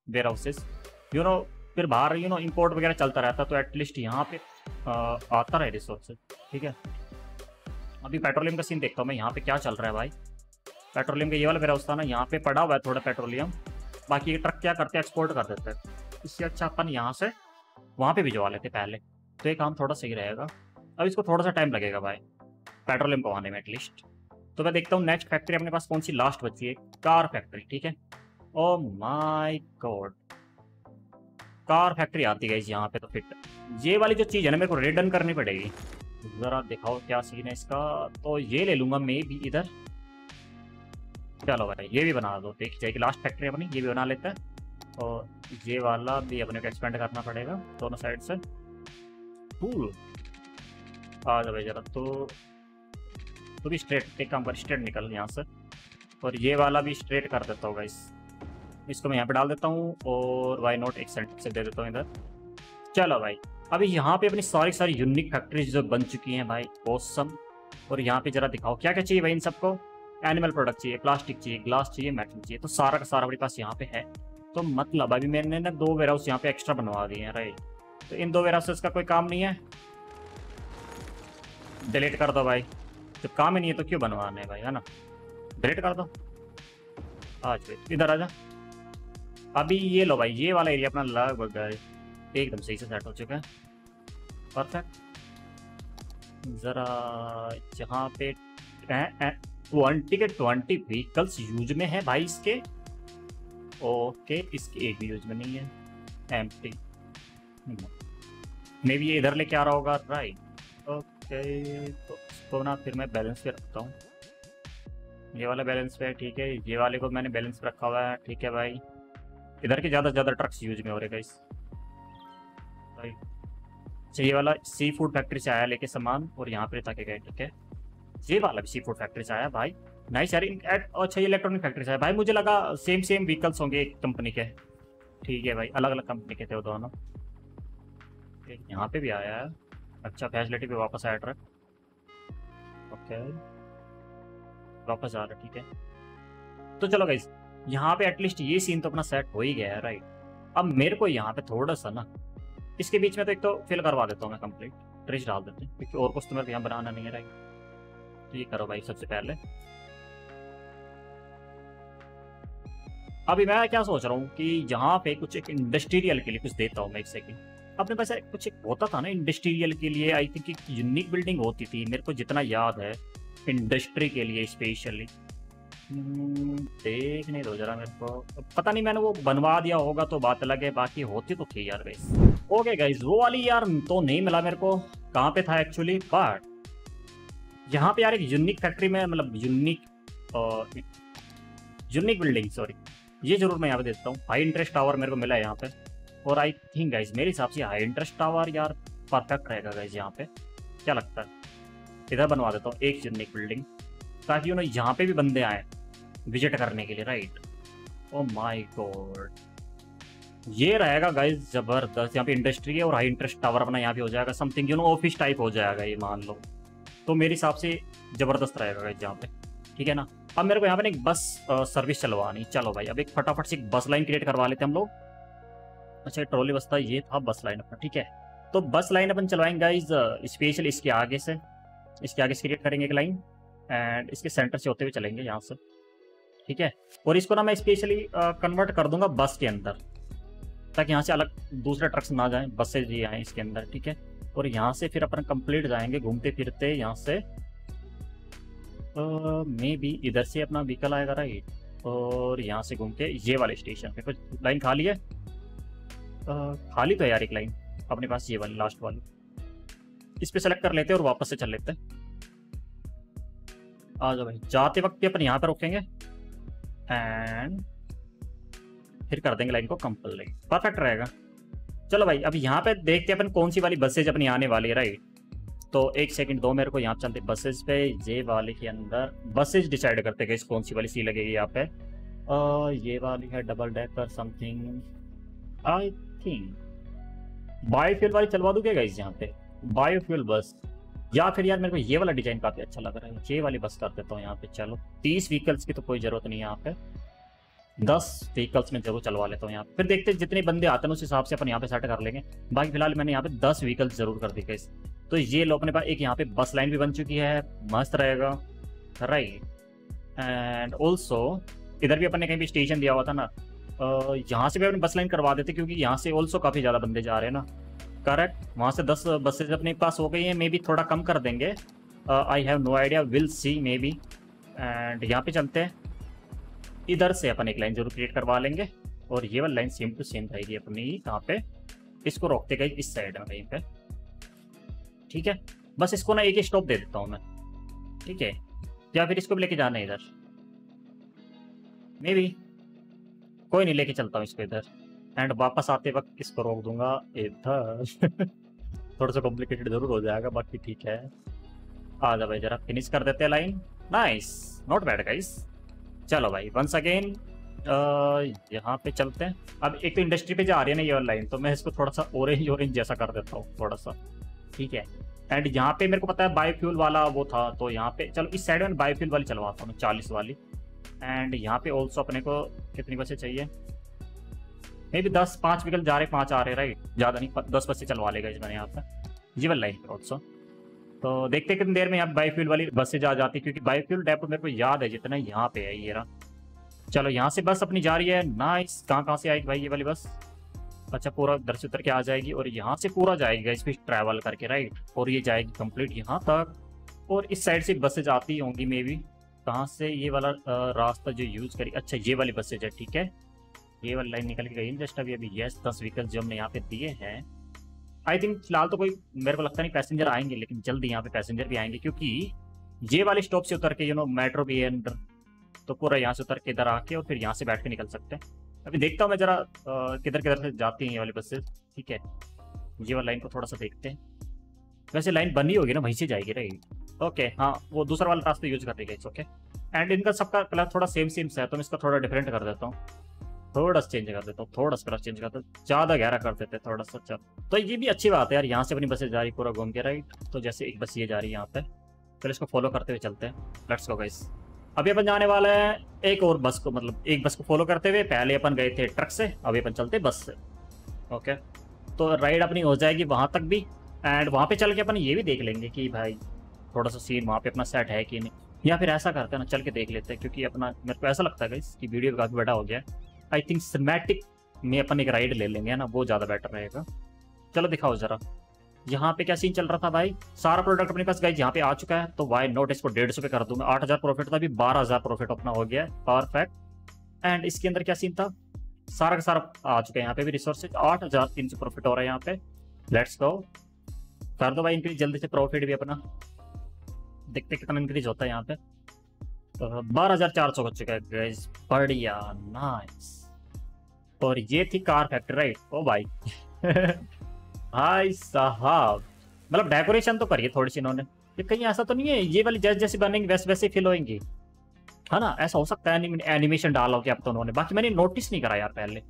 वेयर हाउसेस यू नो फिर बाहर यू नो इम्पोर्ट वगैरह चलता रहता तो एटलीस्ट यहाँ पे आ, आता रहे रिसोर्सेज ठीक है? अभी पेट्रोलियम का सीन देखता हूँ मैं यहाँ पे क्या चल रहा है भाई? पेट्रोलियम का ये वाला हाउस था ना यहाँ पे पड़ा हुआ है थोड़ा पेट्रोलियम बाकी ये ट्रक क्या करते हैं एक्सपोर्ट कर देते हैं। इससे अच्छा अपन यहाँ से वहाँ पे भिजवा लेते पहले। तो ये काम थोड़ा सही रहेगा। अब इसको थोड़ा सा टाइम लगेगा भाई पेट्रोलियम को आने में एटलीस्ट तो मैं देखता हूँ नेक्स्ट फैक्ट्री अपने पास कौन सी लास्ट बची है। कार फैक्ट्री ठीक है? Oh my god car factory आती है यहाँ पे तो फिट ये वाली जो चीज़ है ना, मेरे को रिटर्न करनी पड़ेगी। ज़रा दिखाओ क्या सीन है इसका। तो ये ले लूँगा मैं भी इधर। चलो भाई, ये भी बना दो। देख जाएगी लास्ट फैक्ट्री अपनी, ये भी बना लेते हैं। और ये वाला भी अपने को एक्सपेंड करना पड़ेगा दोनों साइड से। कूल आ जाओ जरा तो तो भी स्ट्रेट एक काम कर स्ट्रेट निकल यहाँ से। और ये वाला भी स्ट्रेट कर देता होगा इस इसको मैं यहाँ पे डाल देता हूँ और वाई नोट एक सेंटर से दे देता हूँ इधर। चलो भाई अभी यहाँ पे अपनी सारी सारी यूनिक फैक्ट्रीज जो बन चुकी हैं भाई ओसम और यहाँ पे जरा दिखाओ क्या क्या चाहिए भाई इन सबको? एनिमल प्रोडक्ट चाहिए प्लास्टिक चाहिए ग्लास चाहिए मेटल चाहिए तो सारा का सारा अपने पास यहाँ पे है। तो मतलब अभी मैंने ना दो वेयर हाउस यहाँ पे एक्स्ट्रा बनवा दिए हैं राइट तो इन दो वेयर हाउसेस का कोई काम नहीं है? डिलीट कर दो भाई। जब काम ही नहीं है तो क्यों बनवाना भाई, है ना? डिलीट कर दो। आज इधर आ जा। अभी ये लो भाई, ये वाला एरिया अपना लगभग एकदम सही से सेट हो चुका है। परफेक्ट ज़रा जहाँ पे ट्वेंटी के ट्वेंटी व्हीकल्स यूज़ में है भाई इसके। ओके, इसके एक भी यूज़ में नहीं है। एम मे भी ये इधर लेके आ रहा होगा राइट ओके तो इसको ना फिर मैं बैलेंस पे रखता हूँ। ये वाला बैलेंस पे, ठीक है, ये वाले को मैंने बैलेंस पे रखा हुआ है, ठीक है भाई। इधर के ज़्यादा से ज़्यादा ट्रक्स यूज़ में हो रहे इस भाई अच्छा ये वाला सी फ़ूड फैक्ट्री से आया लेके सामान, और यहाँ पे ताके गए ठीक है। ये वाला भी सी फ़ूड फैक्ट्री से आया भाई। नाइस यार अच्छा ये इलेक्ट्रॉनिक फैक्ट्री आया भाई, मुझे लगा सेम सेम व्हीकल्स होंगे एक कंपनी के। ठीक है भाई अलग अलग कंपनी के थे वो दोनों। यहाँ पे भी आया है। अच्छा फैसिलिटी पे वापस आया ट्रक ओके वापस आ रहा ठीक है। तो चलो गाइस यहाँ पे एटलीस्ट ये सीन तो अपना सेट हो ही गया है राइट अब मेरे को यहाँ पे थोड़ा सा ना, इसके बीच में तो एक तो फिल करवा देता हूँ मैं कंप्लीट ट्रिज डाल देते हैं, क्योंकि और कुछ तो मेरे यहाँ बनाना नहीं है राइट तो ये करो भाई, सबसे पहले। अभी मैं क्या सोच रहा हूँ कि यहाँ पे कुछ एक इंडस्ट्रियल के लिए कुछ देता हूँ मैं एक सेकेंड अपने पास कुछ एक होता था ना इंडस्ट्रियल के लिए आई थिंक एक यूनिक बिल्डिंग होती थी मेरे को जितना याद है इंडस्ट्री के लिए स्पेशली हम्म, देखने दो जरा मेरे को। पता नहीं मैंने वो बनवा दिया होगा तो बात अलग है बाकी होती तो थी यार गाइस ओके गाइस वो वाली यार तो नहीं मिला मेरे को कहाँ पे था एक्चुअली बट यहाँ पे यार एक यूनिक फैक्ट्री में मतलब यूनिक यूनिक बिल्डिंग सॉरी ये ज़रूर मैं यहाँ पे देता हूँ। हाई इंटरेस्ट टावर मेरे को मिला है यहाँ पे। और आई थिंक गाइज़ मेरे हिसाब से हाई इंटरेस्ट टावर यार परफेक्ट रहेगा गाइज़ यहाँ पे। क्या लगता है? इधर बनवा देता हूँ, एक यूनिक बिल्डिंग ताकि उन्हें यहाँ पे भी बंदे आए विज़िट करने के लिए राइट ओ माय गॉड ये रहेगा गाइज़ ज़बरदस्त। यहाँ पे इंडस्ट्री है और हाई इंटरेस्ट टावर अपना यहाँ पे हो जाएगा। Something you know office type हो जाएगा ये, मान लो। तो मेरे हिसाब से ज़बरदस्त रहेगा गाइज़ यहाँ पे। ठीक है ना? अब मेरे को यहाँ पे एक बस सर्विस चलवानी। चलो भाई, अब एक फटाफट से एक बस लाइन क्रिएट करवा लेते हम लोग। अच्छा ट्रॉली बस था ये था बस लाइन अपना, ठीक है? तो बस लाइन अपन चलवाएँगे गाइज़ स्पेशल इसके आगे से। इसके आगे से क्रिएट करेंगे एक लाइन एंड इसके सेंटर से होते हुए चलेंगे यहाँ से, ठीक है? और इसको ना मैं स्पेशली कन्वर्ट कर दूँगा बस के अंदर, ताकि यहाँ से अलग दूसरे ट्रक्स ना जाएँ बसेज ही आए इसके अंदर, ठीक है? और यहाँ से फिर अपन कंप्लीट जाएँगे घूमते फिरते यहाँ से। मे बी इधर से अपना व्हीकल आएगा राइट और यहाँ से घूम के ये वाले स्टेशन पे कुछ लाइन खाली है? खाली तो यार एक लाइन अपने पास ये वाली लास्ट वाली। इस पर सेलेक्ट कर लेते हैं और वापस से चल लेते हैं। आ जाओ भाई, जाते वक्त भी अपन यहाँ पे रोकेंगे। एंड फिर कर देंगे लाइन को कंप्लीट परफेक्ट रहेगा। चलो भाई, अब यहाँ पे देखते हैं अपन कौन सी वाली बसेज अपनी आने वाली है राइट तो एक सेकंड दो मेरे को यहाँ चलते बसेस पे, ये वाले के अंदर बसेस डिसाइड करते गए कौन सी वाली सी लगेगी यहाँ पे। ये वाली है double decker something I think biofuel वाली चलवा दूँगे गाइस यहाँ पे? बायोफ्यूल बस या फिर यार मेरे को ये वाला डिज़ाइन काफ़ी अच्छा लग रहा है। ये वाली बस कर देता हूँ यहाँ पे चलो। तीस व्हीकल्स की तो कोई ज़रूरत नहीं है यहाँ पे। दस व्हीकल्स में ज़रूर चलवा लेता हूँ यहाँ फिर देखते हैं जितने बंदे आते हैं उस हिसाब से अपन यहाँ पे सेट कर लेंगे। बाकी फ़िलहाल मैंने यहाँ पे दस व्हीकल्स ज़रूर कर दी गई तो ये लो अपने पास एक यहाँ पे बस लाइन भी बन चुकी है। मस्त रहेगा। राइट एंड ऑल्सो इधर भी अपन ने कहीं भी स्टेशन दिया हुआ था ना यहाँ से भी अपने बस लाइन करवा देते क्योंकि यहाँ से ऑल्सो काफ़ी ज़्यादा बंदे जा रहे हैं ना। करेक्ट वहाँ से दस बसेज अपने पास हो गई हैं। मे बी थोड़ा कम कर देंगे। I have no idea we'll see maybe and यहाँ पे चलते हैं। इधर से अपन एक लाइन ज़रूर क्रिएट करवा लेंगे। और ये वाली लाइन सेम टू सेम रहेगी अपनी, कहाँ पे? इसको रोकते गए इस साइड में कहीं पे। ठीक है? बस इसको ना एक स्टॉप दे देता हूँ मैं। ठीक है? या फिर इसको भी लेके जाना है इधर। मे बी कोई नहीं, लेके चलता हूँ इसको इधर। एंड वापस आते वक्त इसको रोक दूँगा इधर। थोड़ा सा कॉम्प्लिकेटेड ज़रूर हो जाएगा, बाकी ठीक है। आ जा भाई, जरा फिनिश कर देते हैं line nice not bad guys चलो भाई वंस अगेन यहाँ पे चलते हैं। अब एक तो इंडस्ट्री पे जा रही है ना ये लाइन तो मैं इसको थोड़ा सा ऑरेंज ऑरेंज जैसा कर देता हूँ, थोड़ा सा। ठीक है? एंड यहाँ पे मेरे को पता है बायोफ्यूल वाला वो था तो यहाँ पे, चलो इस साइड में बायोफ्यूल वाली चलवाता हूँ, चालीस वाली। एंड यहाँ पे ऑल्सो अपने को कितनी बसे चाहिए? मे भी दस, पाँच विकल जा रहे, पाँच आ रहे राइट ज़्यादा नहीं, दस बसे चलवा लेगा इस मैंने यहाँ पे। जीवन लाइन ऑल्सो तो देखते कितनी देर में यहाँ बायोफ्यूल वाली बसें जा जाती क्योंकि बायोफ्यूल डेपो मेरे को याद है जितना यहाँ पे है ये रहा। चलो यहाँ से बस अपनी जा रही है। नाइस कहाँ कहाँ से आएगी भाई ये वाली बस अच्छा पूरा इधर से उतर के आ जाएगी और यहाँ से पूरा जाएगी इस पर ट्रैवल करके राइट और ये जाएगी कंप्लीट यहाँ तक। और इस साइड से बसेज आती होंगी मे बी कहाँ से? ये वाला रास्ता जो यूज़ करी। अच्छा ये वाली बसेज है, ठीक है। ये वाली लाइन निकल के गई जस्ट अभी अभी यस दस व्हीकल जो हमने यहाँ पे दिए हैं। आई थिंक फ़िलहाल तो कोई मेरे को लगता नहीं पैसेंजर आएँगे, लेकिन जल्दी यहाँ पे पैसेंजर भी आएँगे, क्योंकि ये वाले स्टॉप से उतर के यू नो मेट्रो भी है अंदर तो पूरा यहाँ से उतर के इधर आके और फिर यहाँ से बैठ के निकल सकते हैं। अभी देखता हूँ मैं जरा किधर किधर से जाती हैं ये वाली बसेस ठीक है? ये वाली लाइन को थोड़ा सा देखते हैं। वैसे लाइन बनी होगी ना, वहीं से जाएगी राइट ओके हाँ वो दूसरा वाला रास्ता यूज़ कर देगा इट्स ओके एंड इनका सबका कलर थोड़ा सेम सेम सा है तो मैं इसका थोड़ा डिफरेंट कर देता हूँ। थोड़ा सा चेंज कर देता हूँ थोड़ा सा चेंज कर देता हूँ ज़्यादा गहरा कर देते, थोड़ा सा अच्छा तो ये भी अच्छी बात है यार, यहाँ से अपनी बसें जा रही पूरा घूम के राइट तो जैसे एक बस ये जा रही है यहाँ पे। फिर इसको फॉलो करते हुए चलते हैं। लेट्स गो गाइस अभी अपन जाने वाले हैं एक और बस को मतलब एक बस को फॉलो करते हुए। पहले अपन गए थे ट्रक से, अभी अपन चलते बस से। ओके तो राइड अपनी हो जाएगी वहाँ तक भी एंड वहाँ पे चल के अपन ये भी देख लेंगे कि भाई, थोड़ा सा सीन वहाँ पे अपना सेट है कि नहीं। या फिर ऐसा करते हैं ना, चल के देख लेते हैं, क्योंकि अपना, मेरे को ऐसा लगता है कि वीडियो काफ़ी बड़ा हो गया आई थिंक सिमेटिक में अपन एक राइड ले लेंगे ना? वो ज़्यादा बेटर रहेगा। चलो दिखाओ ज़रा। यहाँ पे क्या सीन चल रहा था भाई? सारा प्रोडक्ट अपने पास गाइज़ यहाँ पे आ चुका है। तो वाई नोट इसको डेढ़ सौ पे कर दूँगा? आठ हज़ार प्रॉफिट था अभी, बारह हज़ार प्रॉफिट अपना हो गया परफेक्ट एंड इसके अंदर क्या सीन था? सारा का सारा आ चुका है यहाँ पे भी रिसोर्सेज आठ हज़ार तीन सौ प्रॉफिट हो रहा है यहाँ पे। लेट्स गो कर दो भाई इंक्रीज जल्दी से प्रॉफिट भी अपना। देखते कितना इंक्रीज होता है यहाँ पे। बारह हज़ार चार सौ हो बढ़िया नाइस और ये थी कार फैक्ट्री राइट ओ भाई भाई साहब मतलब डेकोरेशन तो करिए थोड़ी सी इन्होंने ये कहीं ऐसा तो नहीं है, ये वाली जैसे जैसे बनेंगे, वैसे वैसे फील होंगी है ना? ऐसा हो सकता है एनिमेशन डाला होगा अब तो उन्होंने, बाकी मैंने नोटिस नहीं करा यार पहले।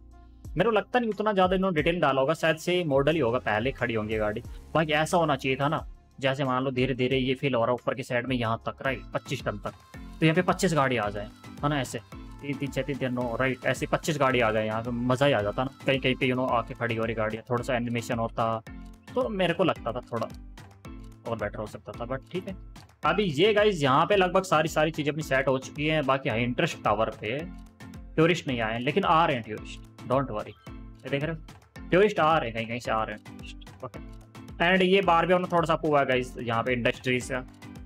मेरे को लगता नहीं उतना ज़्यादा इन्होंने डिटेल डाला होगा, शायद से मॉडल ही होगा, पहले खड़ी होंगी गाड़ी। बाकी ऐसा होना चाहिए था ना, जैसे मान लो धीरे धीरे ये फील हो रहा है ऊपर की साइड में यहाँ तक राइट पच्चीस टन तक। तो यहाँ पे पच्चीस गाड़ी आ जाए, है ना ऐसे? तीन तीन छः तीन तीन, नौ राइट ऐसे पच्चीस गाड़ी आ जाए, यहाँ पे मज़ा ही आ जाता ना। कहीं कहीं पे यू नो आके खड़ी हो रही गाड़ी, थोड़ा सा एनिमेशन होता तो मेरे को लगता था थोड़ा और बेटर हो सकता था बट ठीक है। अभी ये गाइज़ यहाँ पे लगभग सारी सारी चीज़ें अपनी सेट हो चुकी हैं, बाकी हाई इंटरेस्ट टावर पे टूरिस्ट नहीं आए लेकिन आ रहे हैं टूरिस्ट डोंट वरी देख रहे हो? टूरिस्ट आ रहे हैं, कहीं कहीं से आ रहे हैं टूरिस्ट ओके एंड ये बार भी हमने थोड़ा सा हुआ गाइज़ यहाँ पे इंडस्ट्रीज़ का।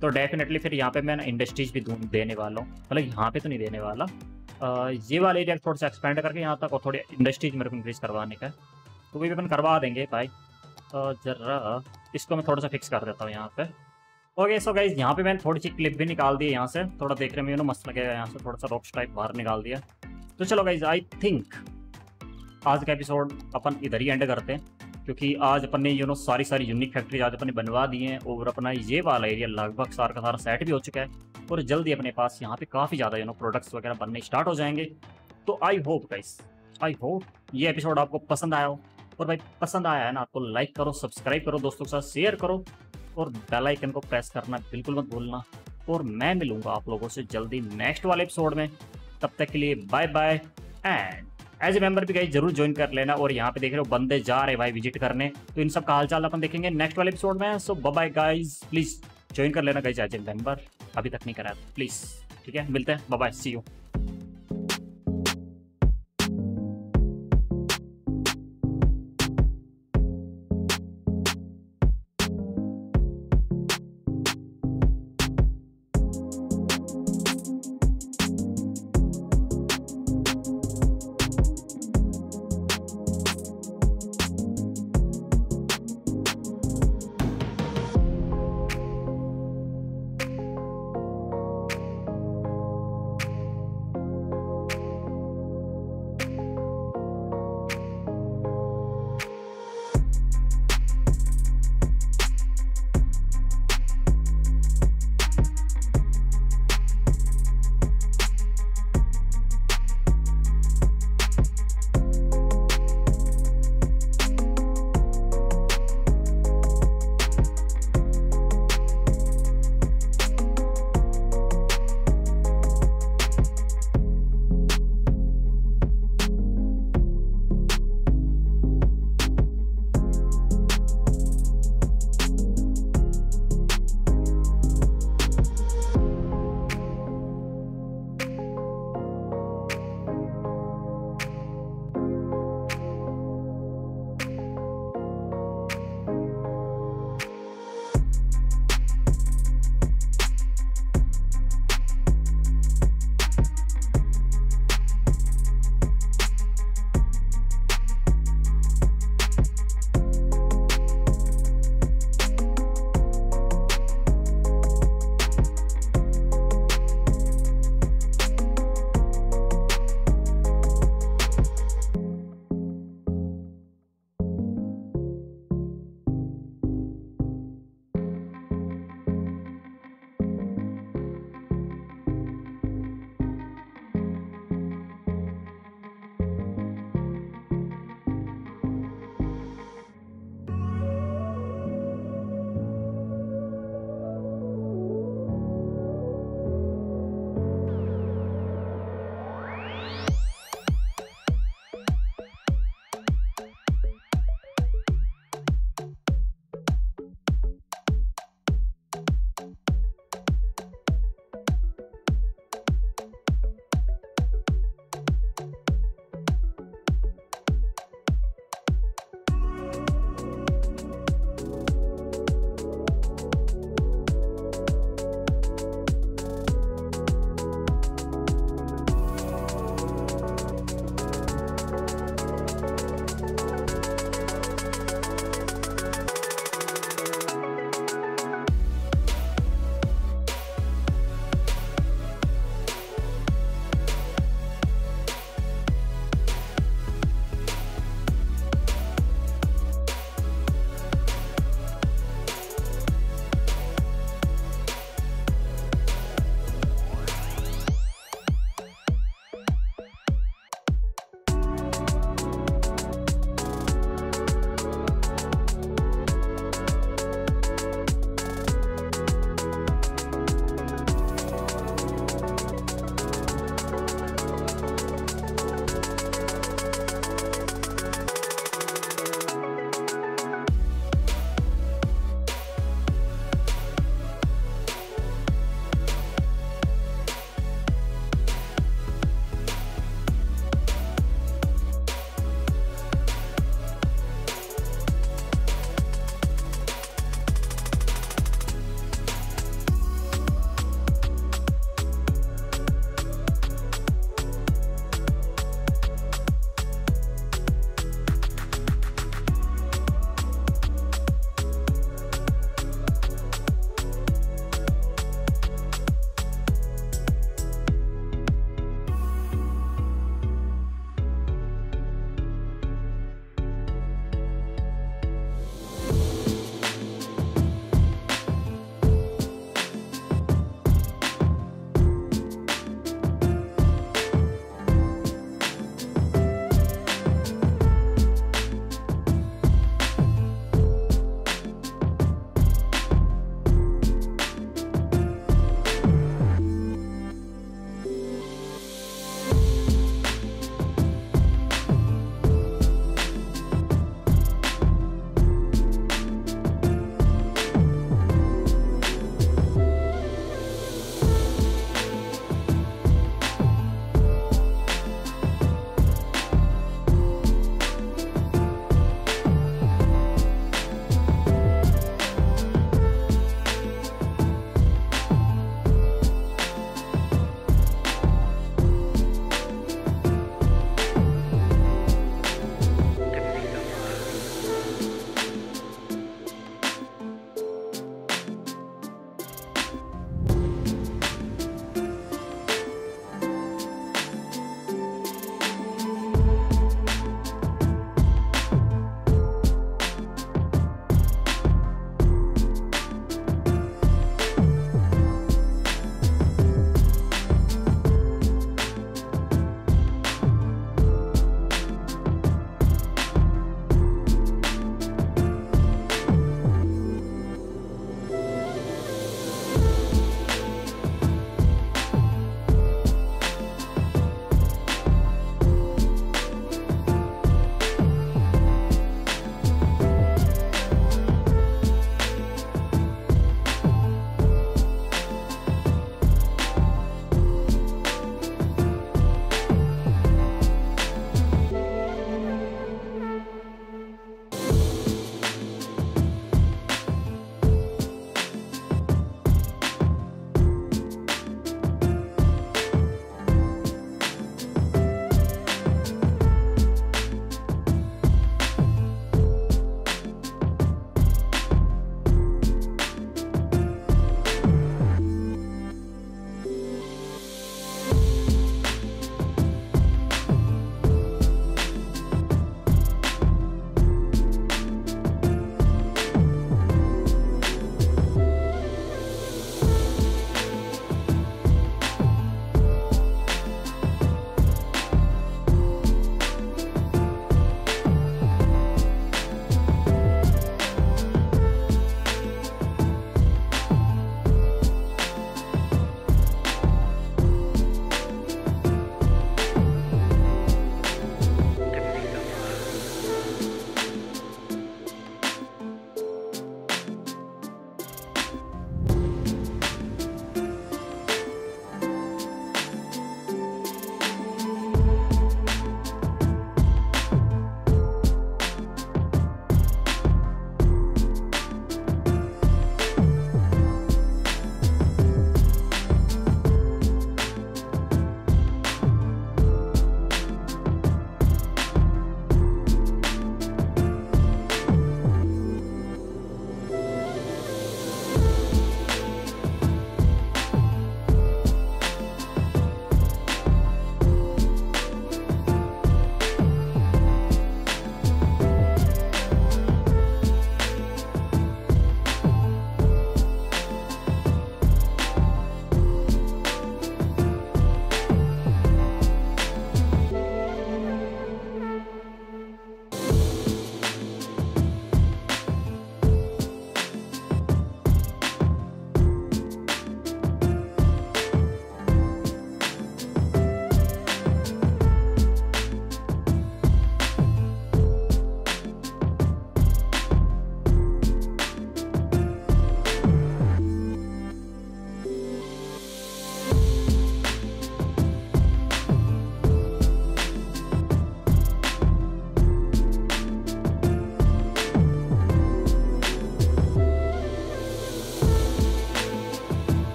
तो डेफिनेटली फिर यहाँ पे मैं इंडस्ट्रीज़ भी देने वाला हूँ। मतलब यहाँ पे तो नहीं देने वाला। आ, ये वाला एरिया थोड़ा सा एक्सपेंड करके यहाँ तक और थोड़ी इंडस्ट्रीज़ मेरे को इंक्रीज करवाने का तो भी अपन करवा देंगे भाई। जरा इसको मैं थोड़ा सा फिक्स कर देता हूँ यहाँ पे। ओके सो गाइज़ यहाँ पे मैंने थोड़ी सी क्लिप भी निकाल दी है यहाँ से। थोड़ा देखने में यू नो मस्त लगेगा यहाँ से थोड़ा सा रॉक्स टाइप बाहर निकाल दिया। तो चलो गाइज़ आई थिंक आज का एपिसोड अपन इधर ही एंड करते हैं। क्योंकि आज अपन ने यू नो सारी सारी यूनिक फैक्ट्री आज अपन बनवा दी हैं और अपना ये वाला एरिया लगभग सारा का सारा सेट भी हो चुका है और जल्दी अपने पास यहाँ पे काफ़ी ज़्यादा यू नो प्रोडक्ट्स वगैरह बनने स्टार्ट हो जाएँगे। तो I hope guys I hope ये एपिसोड आपको पसंद आया हो। और भाई, पसंद आया है ना, आपको लाइक करो सब्सक्राइब करो, दोस्तों के साथ शेयर करो और बेल आइकन को प्रेस करना बिल्कुल मत भूलना। और मैं मिलूँगा आप लोगों से जल्दी नेक्स्ट वाले एपिसोड में। तब तक के लिए bye bye and as a member भी गई ज़रूर ज्वाइन कर लेना और यहाँ पे देख रहे हो बंदे जा रहे भाई विज़िट करने। तो इन सब का हालचाल अपन देखेंगे नेक्स्ट वाले एपिसोड में। So bye guys please join कर लेना गाइज़ एज ए मेंबर अभी तक नहीं करा। प्लीज़ ठीक है? मिलते हैं। Bye C you